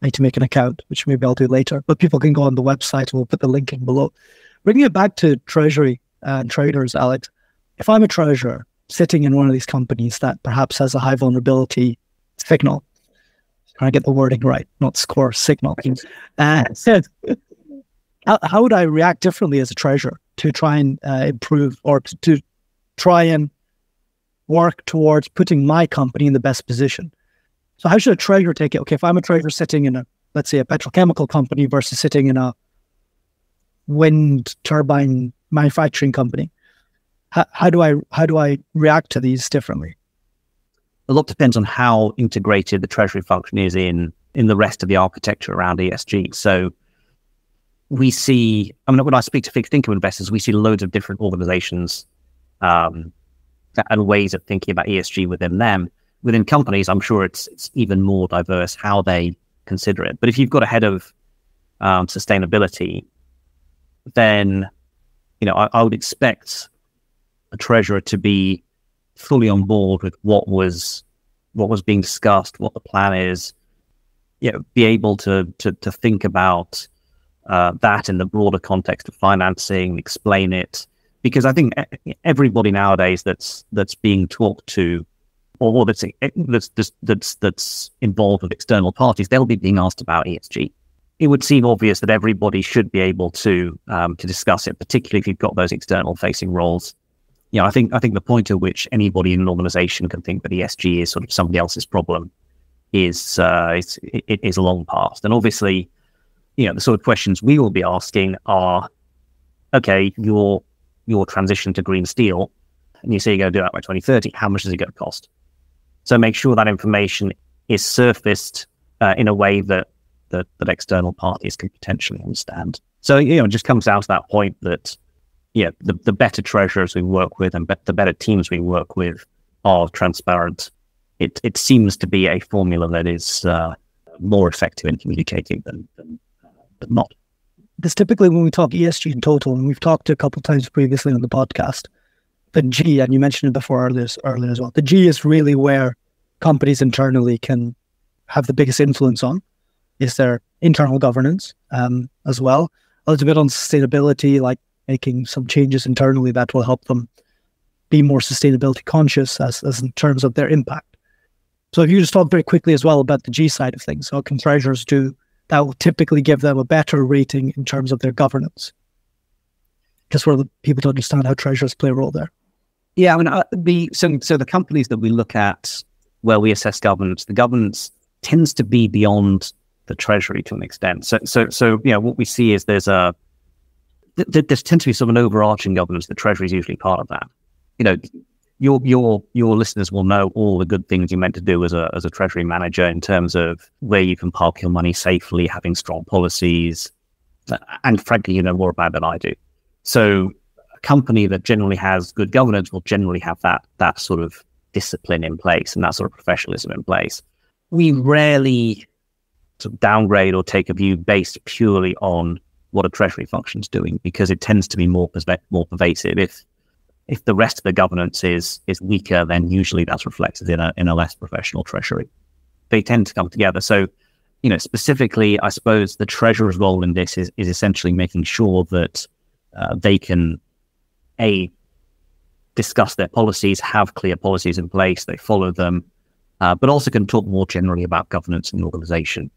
I need to make an account, which maybe I'll do later. But people can go on the website. We'll put the link in below. Bringing it back to treasury and traders, Alex. If I'm a treasurer sitting in one of these companies that perhaps has a high vulnerability signal, trying to get the wording right, not score signal. Uh, (laughs) how, how would I react differently as a treasurer to try and uh, improve or to try and work towards putting my company in the best position? So how should a treasurer take it? Okay, if I'm a treasurer sitting in a, let's say, a petrochemical company versus sitting in a wind turbine manufacturing company, how, how do I how do I react to these differently? A lot depends on how integrated the treasury function is in in the rest of the architecture around ESG. So we see, I mean, when I speak to fixed income investors, we see loads of different organizations um, and ways of thinking about ESG within them. Within companies, I'm sure it's it's even more diverse how they consider it. But if you've got a head of um, sustainability, then you know I, I, would expect a treasurer to be fully on board with what was what was being discussed, what the plan is. You know, be able to to to think about uh, that in the broader context of financing, explain it, because I think everybody nowadays that's that's being talked to, or that's that's that's that's involved with external parties, they'll be being asked about ESG. It would seem obvious that everybody should be able to um, to discuss it, particularly if you've got those external facing roles. You know, I think I think the point at which anybody in an organization can think that ESG is sort of somebody else's problem is uh, is, is long past, and obviously you know, the sort of questions we will be asking are, okay, your your transition to green steel, and you say you're going to do that by 2030. How much is it going to cost? So make sure that information is surfaced uh, in a way that, that that external parties can potentially understand. So you know, it just comes down to that point that yeah, the, the better treasurers we work with and be- the better teams we work with are transparent. It it seems to be a formula that is uh, more effective in communicating than, than but not. This typically when we talk ESG in total, and we've talked a couple times previously on the podcast, the G, and you mentioned it before earlier, earlier as well. The G is really where companies internally can have the biggest influence on. Is their internal governance um, as well? A little bit on sustainability, like making some changes internally that will help them be more sustainability conscious as, as in terms of their impact. So if you just talk very quickly as well about the G side of things, how can treasurers do that will typically give them a better rating in terms of their governance. Just for the people to understand how treasurers play a role there. Yeah, I mean, uh, the so so the companies that we look at where we assess governance, the governance tends to be beyond the treasury to an extent. So so so yeah, what we see is there's a th- th- there tends to be sort of an overarching governance. The treasury is usually part of that. You know, your your your listeners will know all the good things you're meant to do as a as a treasury manager in terms of where you can park your money safely, having strong policies, uh, and frankly, you know more about than I do. So, a company that generally has good governance will generally have that that sort of discipline in place and that sort of professionalism in place. We rarely sort of downgrade or take a view based purely on what a treasury function is doing because it tends to be more perspe- more pervasive. If if the rest of the governance is is weaker, then usually that's reflected in a in a less professional treasury. They tend to come together. So, you know, specifically, I suppose the treasurer's role in this is is essentially making sure that uh, they can a discuss their policies, have clear policies in place, they follow them, uh, but also can talk more generally about governance the organization.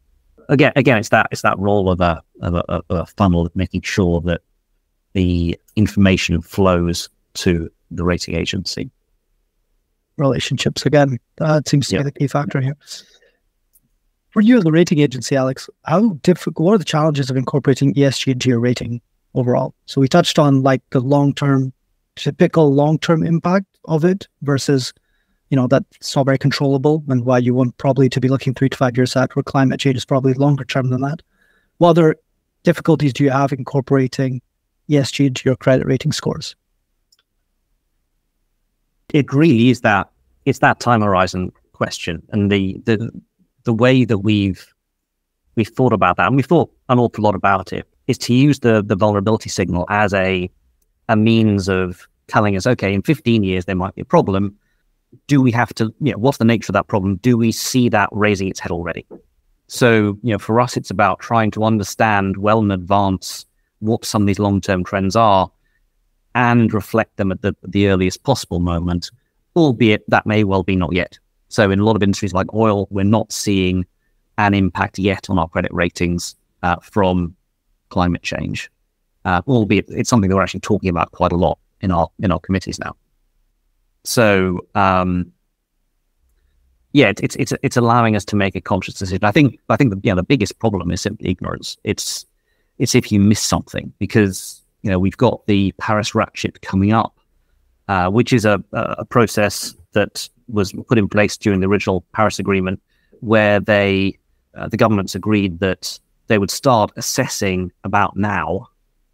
Again, again, it's that it's that role of a of a, of a funnel, making sure that the information flows to the rating agency. Relationships again. That seems to yeah. be the key factor here. For you as a rating agency, Alex, how difficult? What are the challenges of incorporating ESG into your rating overall? So we touched on like the long term, typical long term impact of it versus, you know, that's not very controllable and why you want probably to be looking three to five years out, where climate change is probably longer term than that. What other difficulties do you have incorporating ESG into your credit rating scores? It really is that it's that time horizon question and the the the way that we've we've thought about that, and we've thought an awful lot about it, is to use the the vulnerability signal as a a means of telling us, okay, in 15 years there might be a problem. Do we have to, you know, what's the nature of that problem? Do we see that raising its head already? So, you know, for us, it's about trying to understand well in advance what some of these long term trends are and reflect them at the, the earliest possible moment, albeit that may well be not yet. So in a lot of industries like oil, we're not seeing an impact yet on our credit ratings uh, from climate change, uh, albeit it's something that we're actually talking about quite a lot in our in our committees now. So um, yeah, it's it's it's allowing us to make a conscious decision. I think I think the, the biggest problem is simply ignorance. It's it's if you miss something because you know we've got the Paris ratchet coming up, uh, which is a a process that was put in place during the original Paris Agreement, where they uh, the governments agreed that they would start assessing about now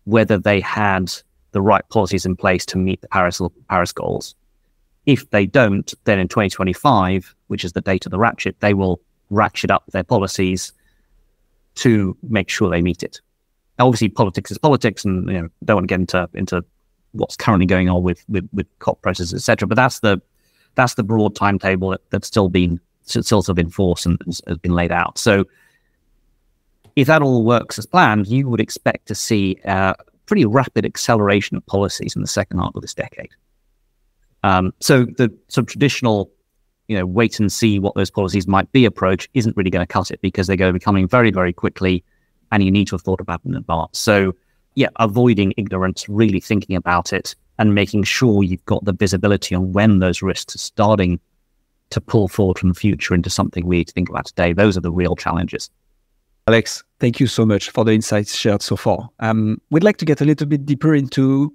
whether they had the right policies in place to meet the Paris Paris goals. If they don't, then in 2025, which is the date of the ratchet, they will ratchet up their policies to make sure they meet it. Obviously, politics is politics, and you know don't want to get into into what's currently going on with with, with COP processes, etc. But that's the that's the broad timetable that, that's still been still sort of in force and has, has been laid out. So if that all works as planned, you would expect to see a pretty rapid acceleration of policies in the second half of this decade. Um, so the sort of traditional, you know, wait and see what those policies might be approach isn't really going to cut it because they're going to be coming very, very quickly, and you need to have thought about it in advance. So yeah, avoiding ignorance, really thinking about it, and making sure you've got the visibility on when those risks are starting to pull forward from the future into something we need to think about today. Those are the real challenges. Alex, thank you so much for the insights shared so far. Um, we'd like to get a little bit deeper into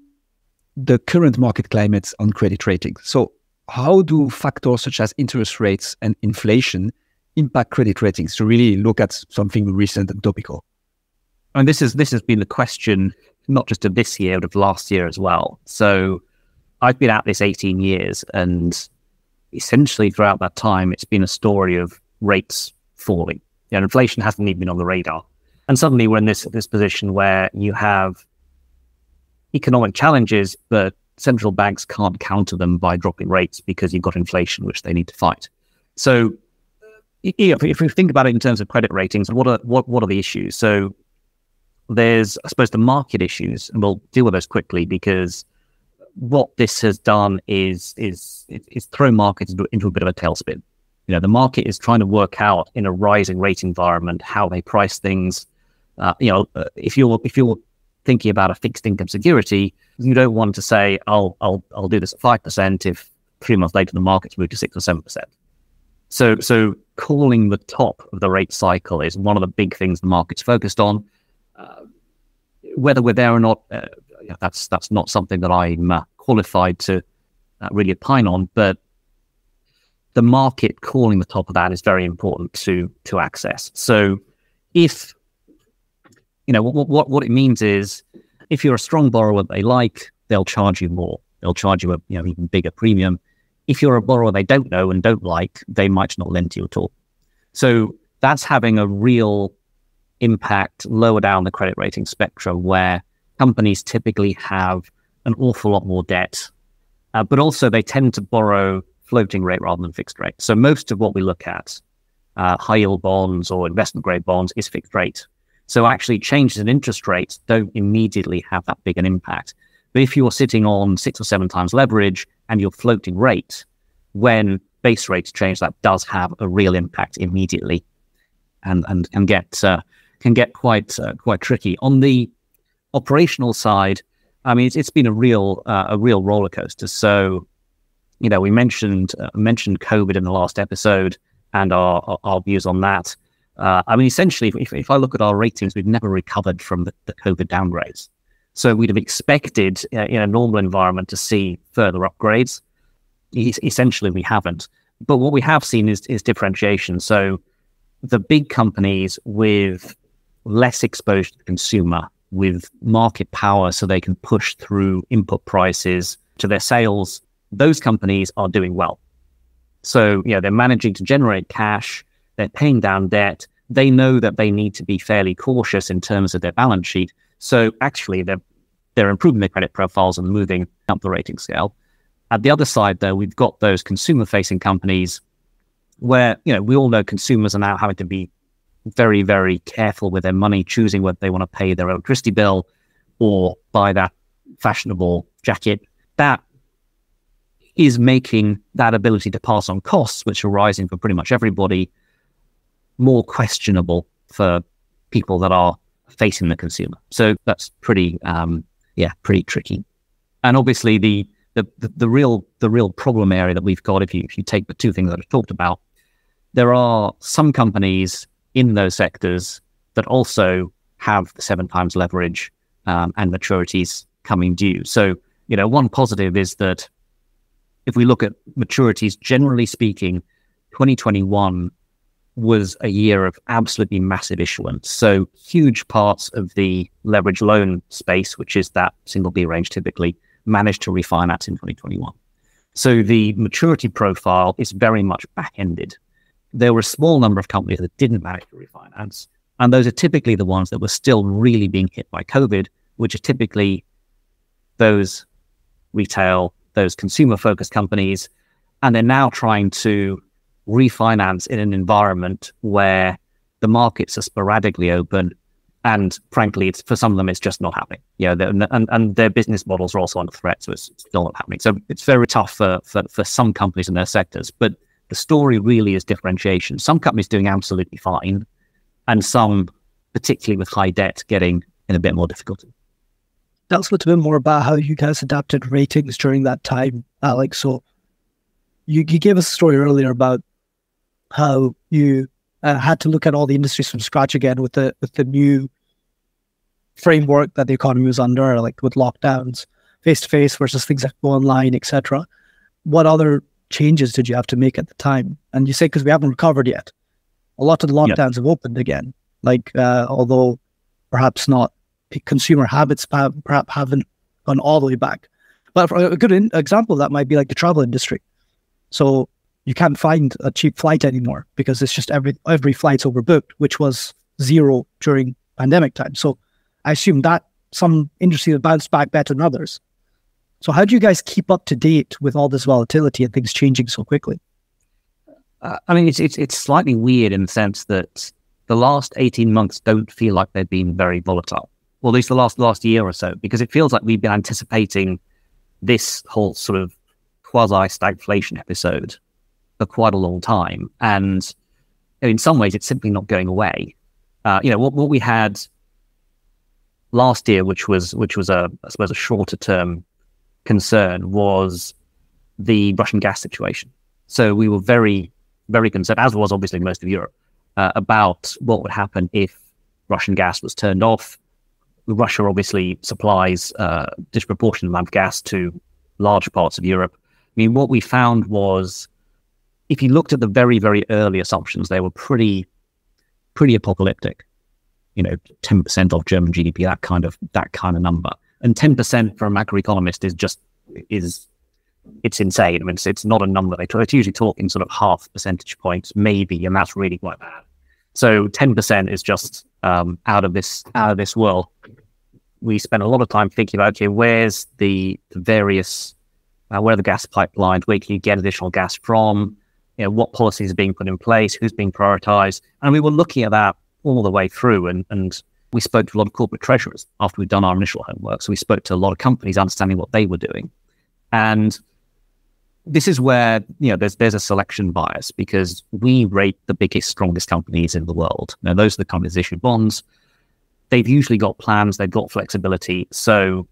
the current market climates on credit rating. So, how do factors such as interest rates and inflation impact credit ratings to really look at something recent and topical? And this is this has been the question not just of this year, but of last year as well. So I've been at this 18 years, and essentially throughout that time, it's been a story of rates falling. You know, inflation hasn't even been on the radar. And suddenly we're in this this position where you have economic challenges, but central banks can't counter them by dropping rates because you've got inflation, which they need to fight. So if, if we think about it in terms of credit ratings, what are what what are the issues? So there's, I suppose, the market issues, and we'll deal with those quickly because what this has done is is is throw markets into, a bit of a tailspin. You know, the market is trying to work out in a rising rate environment how they price things. Uh, you know, uh, if you're if you're thinking about a fixed income security, you don't want to say, "I'll I'll I'll do this at five percent." If three months later the market's moved to six or seven percent. So so calling the top of the rate cycle is one of the big things the market's focused on. Uh, whether we're there or not, uh, that's that's not something that I'm uh, qualified to uh, really opine on. But the market calling the top of that is very important to to access. So if you know what what what it means is if you're a strong borrower they like, they'll charge you more. They'll charge you a you know even bigger premium. If you're a borrower they don't know and don't like, they might not lend to you at all. So that's having a real impact lower down the credit rating spectrum where companies typically have an awful lot more debt, uh, but also they tend to borrow floating rate rather than fixed rate. So most of what we look at, uh, high yield bonds or investment grade bonds, is fixed rate. So actually, changes in interest rates don't immediately have that big an impact. But if you're sitting on six or seven times leverage and you're floating rate, when base rates change, that does have a real impact immediately, and and and get uh, can get quite uh, quite tricky. On the operational side, I mean, it's, it's been a real uh, a real roller coaster. So, you know, we mentioned uh, mentioned COVID in the last episode and our, our, views on that. Uh, I mean, essentially, if, if I look at our ratings, we've never recovered from the, the COVID downgrades. So we'd have expected uh, in a normal environment to see further upgrades. E- essentially, we haven't. But what we have seen is, is differentiation. So the big companies with less exposure to the consumer, with market power, so they can push through input prices to their sales, those companies are doing well. So, you know, they're managing to generate cash, they're paying down debt, they know that they need to be fairly cautious in terms of their balance sheet. So actually they're they're improving their credit profiles and moving up the rating scale. At the other side, though, we've got those consumer facing companies where, you know, we all know consumers are now having to be very, very careful with their money, choosing whether they want to pay their electricity bill or buy that fashionable jacket. That is making that ability to pass on costs, which are rising for pretty much everybody, more questionable for people that are facing the consumer. So that's pretty, um, yeah, pretty tricky. And obviously, the, the the, real the real problem area that we've got, if you if you take the two things that I've talked about, there are some companies in those sectors that also have the seven times leverage um, and maturities coming due. So, you know, one positive is that if we look at maturities, generally speaking, 2021 was a year of absolutely massive issuance. So huge parts of the leverage loan space, which is that single B range typically, managed to refinance in 2021. So the maturity profile is very much back ended. There were a small number of companies that didn't manage to refinance. And those are typically the ones that were still really being hit by COVID, which are typically those retail, those consumer focused companies. And they're now trying to refinance in an environment where the markets are sporadically open and frankly, it's for some of them, it's just not happening. Yeah, and, and their business models are also under threat, so it's still not happening. So it's very tough for, for, for some companies in their sectors. But the story really is differentiation. Some companies doing absolutely fine, and some, particularly with high debt, getting in a bit more difficulty. Tell us a little bit more about how you guys adapted ratings during that time, Alex. So you, you gave us a story earlier about how you uh, had to look at all the industries from scratch again with the with the new framework that the economy was under, like with lockdowns, face to face versus things that go online, etc. What other changes did you have to make at the time? And you say because we haven't recovered yet, a lot of the lockdowns yep. have opened again. Like uh, although perhaps not consumer habits perhaps haven't gone all the way back. But a good in- example of that might be like the travel industry. So you can't find a cheap flight anymore because it's just every every flight's overbooked, which was zero during pandemic time. So I assume that some industries have bounced back better than others. So how do you guys keep up to date with all this volatility and things changing so quickly? Uh, I mean, it's, it's it's slightly weird in the sense that the last eighteen months don't feel like they've been very volatile, or at least the last last year or so, because it feels like we've been anticipating this whole sort of quasi stagflation episode for quite a long time. And in some ways, it's simply not going away. Uh, you know, what, what we had last year, which was which was a I suppose a shorter term concern, was the Russian gas situation. So we were very very concerned, as was obviously most of Europe, uh, about what would happen if Russian gas was turned off. Russia obviously supplies uh, disproportionate amount of gas to large parts of Europe. I mean, what we found was if you looked at the very, very early assumptions, they were pretty, pretty apocalyptic. You know, ten percent of German GDP, that kind of that kind of number, and ten percent for a macroeconomist is just is it's insane. I mean, it's, it's not a number they talk. It's usually talking sort of half percentage points, maybe, and that's really quite bad. So ten percent is just um, out of this out of this world. We spent a lot of time thinking about okay, where's the, the various uh, where are the gas pipelines? Where can you get additional gas from? you know, what policies are being put in place, who's being prioritized. And we were looking at that all the way through. And, and we spoke to a lot of corporate treasurers after we'd done our initial homework. So we spoke to a lot of companies understanding what they were doing. And this is where, you know, there's, there's a selection bias because we rate the biggest, strongest companies in the world. Now, those are the companies that issue bonds. They've usually got plans, they've got flexibility. So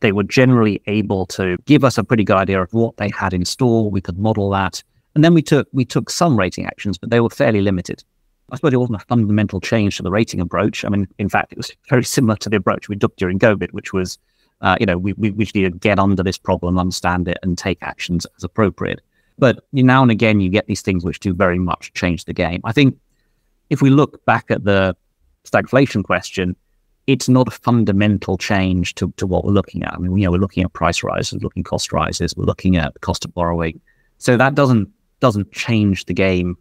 they were generally able to give us a pretty good idea of what they had in store. We could model that and then we took we took some rating actions, but they were fairly limited. I suppose it wasn't a fundamental change to the rating approach. I mean, in fact, it was very similar to the approach we took during COVID, which was, uh, you know, we, we, we need to get under this problem, understand it, and take actions as appropriate. But now and again, you get these things which do very much change the game. I think if we look back at the stagflation question, it's not a fundamental change to, to what we're looking at. I mean, you know, we're looking at price rises, looking cost rises, we're looking at cost of borrowing. So that doesn't doesn't change the game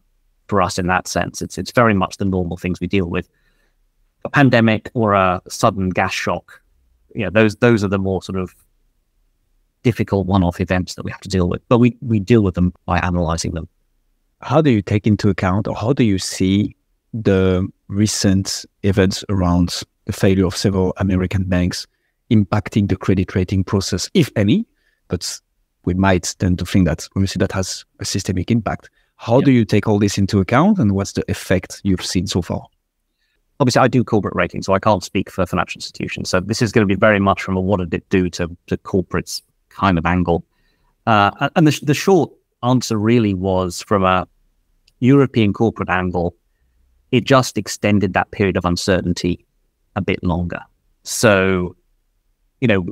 for us in that sense. It's it's very much the normal things we deal with. A pandemic or a sudden gas shock, you know, those those are the more sort of difficult one-off events that we have to deal with. But we we deal with them by analyzing them. How do you take into account, or how do you see the recent events around the failure of several American banks impacting the credit rating process, if any? But we might tend to think that obviously that has a systemic impact. How do you take all this into account and what's the effect you've seen so far? Obviously, I do corporate rating, so I can't speak for financial institutions. So this is going to be very much from a what did it do to, to corporates kind of angle. Uh, and the, the short answer really was from a European corporate angle, it just extended that period of uncertainty a bit longer. So, you know,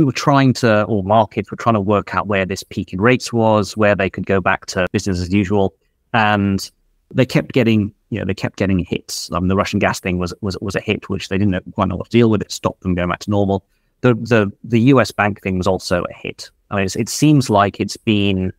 we were trying to, or markets were trying to work out where this peak in rates was, where they could go back to business as usual. And they kept getting, you know, they kept getting hits. Um, the Russian gas thing was, was, was a hit, which they didn't quite know what to deal with. It stopped them going back to normal. The, the, the US bank thing was also a hit. I mean, it seems like it's been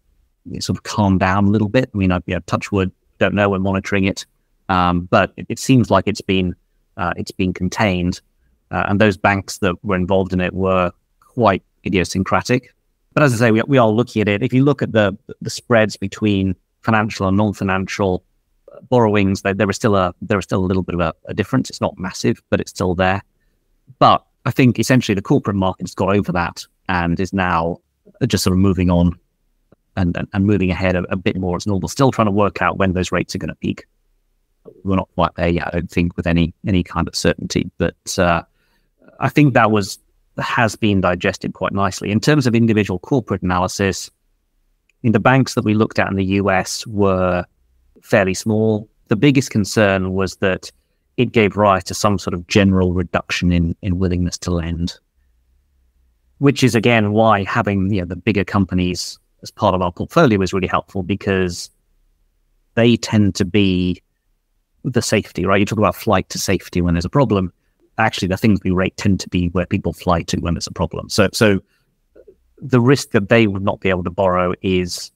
sort of calmed down a little bit. I mean, I, you know, touch wood, don't know, we're monitoring it. Um, but it, it, seems like it's been, uh, it's been contained. Uh, and those banks that were involved in it were quite idiosyncratic. But as I say, we, we are looking at it. If you look at the the spreads between financial and non-financial borrowings, there, there is still a there is still a little bit of a, a, difference. It's not massive, but it's still there. But I think essentially the corporate market has got over that and is now just sort of moving on and and, and moving ahead a, a, bit more as normal. Still trying to work out when those rates are going to peak. We're not quite there yet, I don't think, with any any kind of certainty. But uh, I think that was has been digested quite nicely. In terms of individual corporate analysis, in the banks that we looked at in the US were fairly small. The biggest concern was that it gave rise to some sort of general reduction in, in willingness to lend, which is again why having you know, the bigger companies as part of our portfolio is really helpful because they tend to be the safety, right? You talk about flight to safety when there's a problem actually the things we rate tend to be where people fly to when there's a problem. So, so the risk that they would not be able to borrow is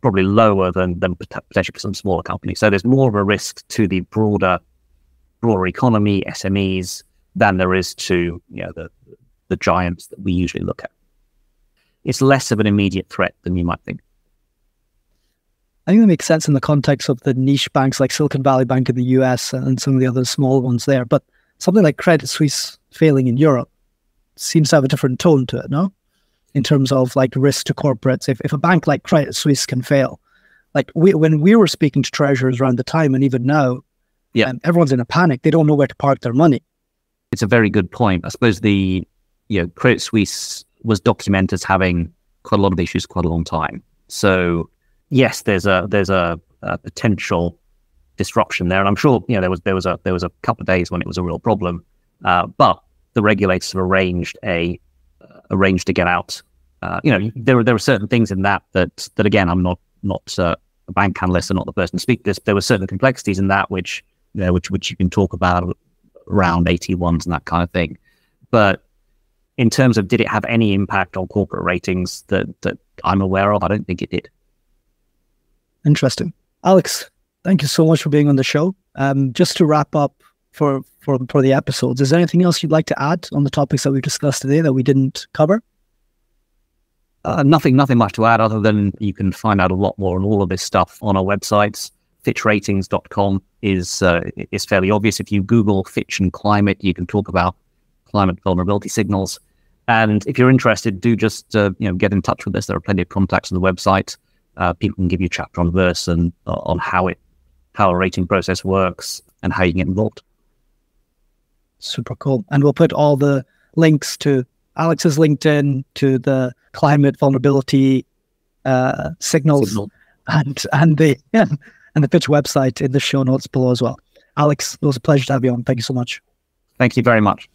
probably lower than, than potentially for some smaller companies. So there's more of a risk to the broader, broader economy, SMEs, than there is to you know the the giants that we usually look at. It's less of an immediate threat than you might think. I think that makes sense in the context of the niche banks like Silicon Valley Bank in the US and some of the other small ones there. But something like Credit Suisse failing in Europe seems to have a different tone to it, no? In terms of like risk to corporates. If, if a bank like Credit Suisse can fail, like we, when we were speaking to treasurers around the time and even now, yeah, um, everyone's in a panic. They don't know where to park their money. It's a very good point. I suppose the you know Credit Suisse was documented as having quite a lot of issues quite a long time. So yes, there's a there's a, a potential disruption there. And I'm sure you know there was there was a there was a couple of days when it was a real problem, uh, but the regulators have arranged a uh, arranged to get out. Uh, you know, there were there were certain things in that that that again, I'm not not uh, a bank analyst and not the person to speak this. There were certain complexities in that which you know, which which you can talk about around AT1s and that kind of thing. But in terms of did it have any impact on corporate ratings that that I'm aware of, I don't think it did. Interesting. Alex, Thank you so much for being on the show. Um, just to wrap up for, for, for the episodes, is there anything else you'd like to add on the topics that we've discussed today that we didn't cover? Uh, nothing, nothing much to add other than you can find out a lot more on all of this stuff on our websites. FitchRatings.com is uh, is fairly obvious. If you Google Fitch and climate, you can talk about climate vulnerability signals. And if you're interested, do just uh, you know get in touch with us. There are plenty of contacts on the website. Uh, people can give you chapter on verse and uh, on how it how a rating process works and how you get involved. Super cool. And we'll put all the links to Alex's LinkedIn, to the climate vulnerability uh, signals, Signal. and and the yeah, (laughs) and the Fitch website in the show notes below as well. Alex, it was a pleasure to have you on. Thank you so much. Thank you very much.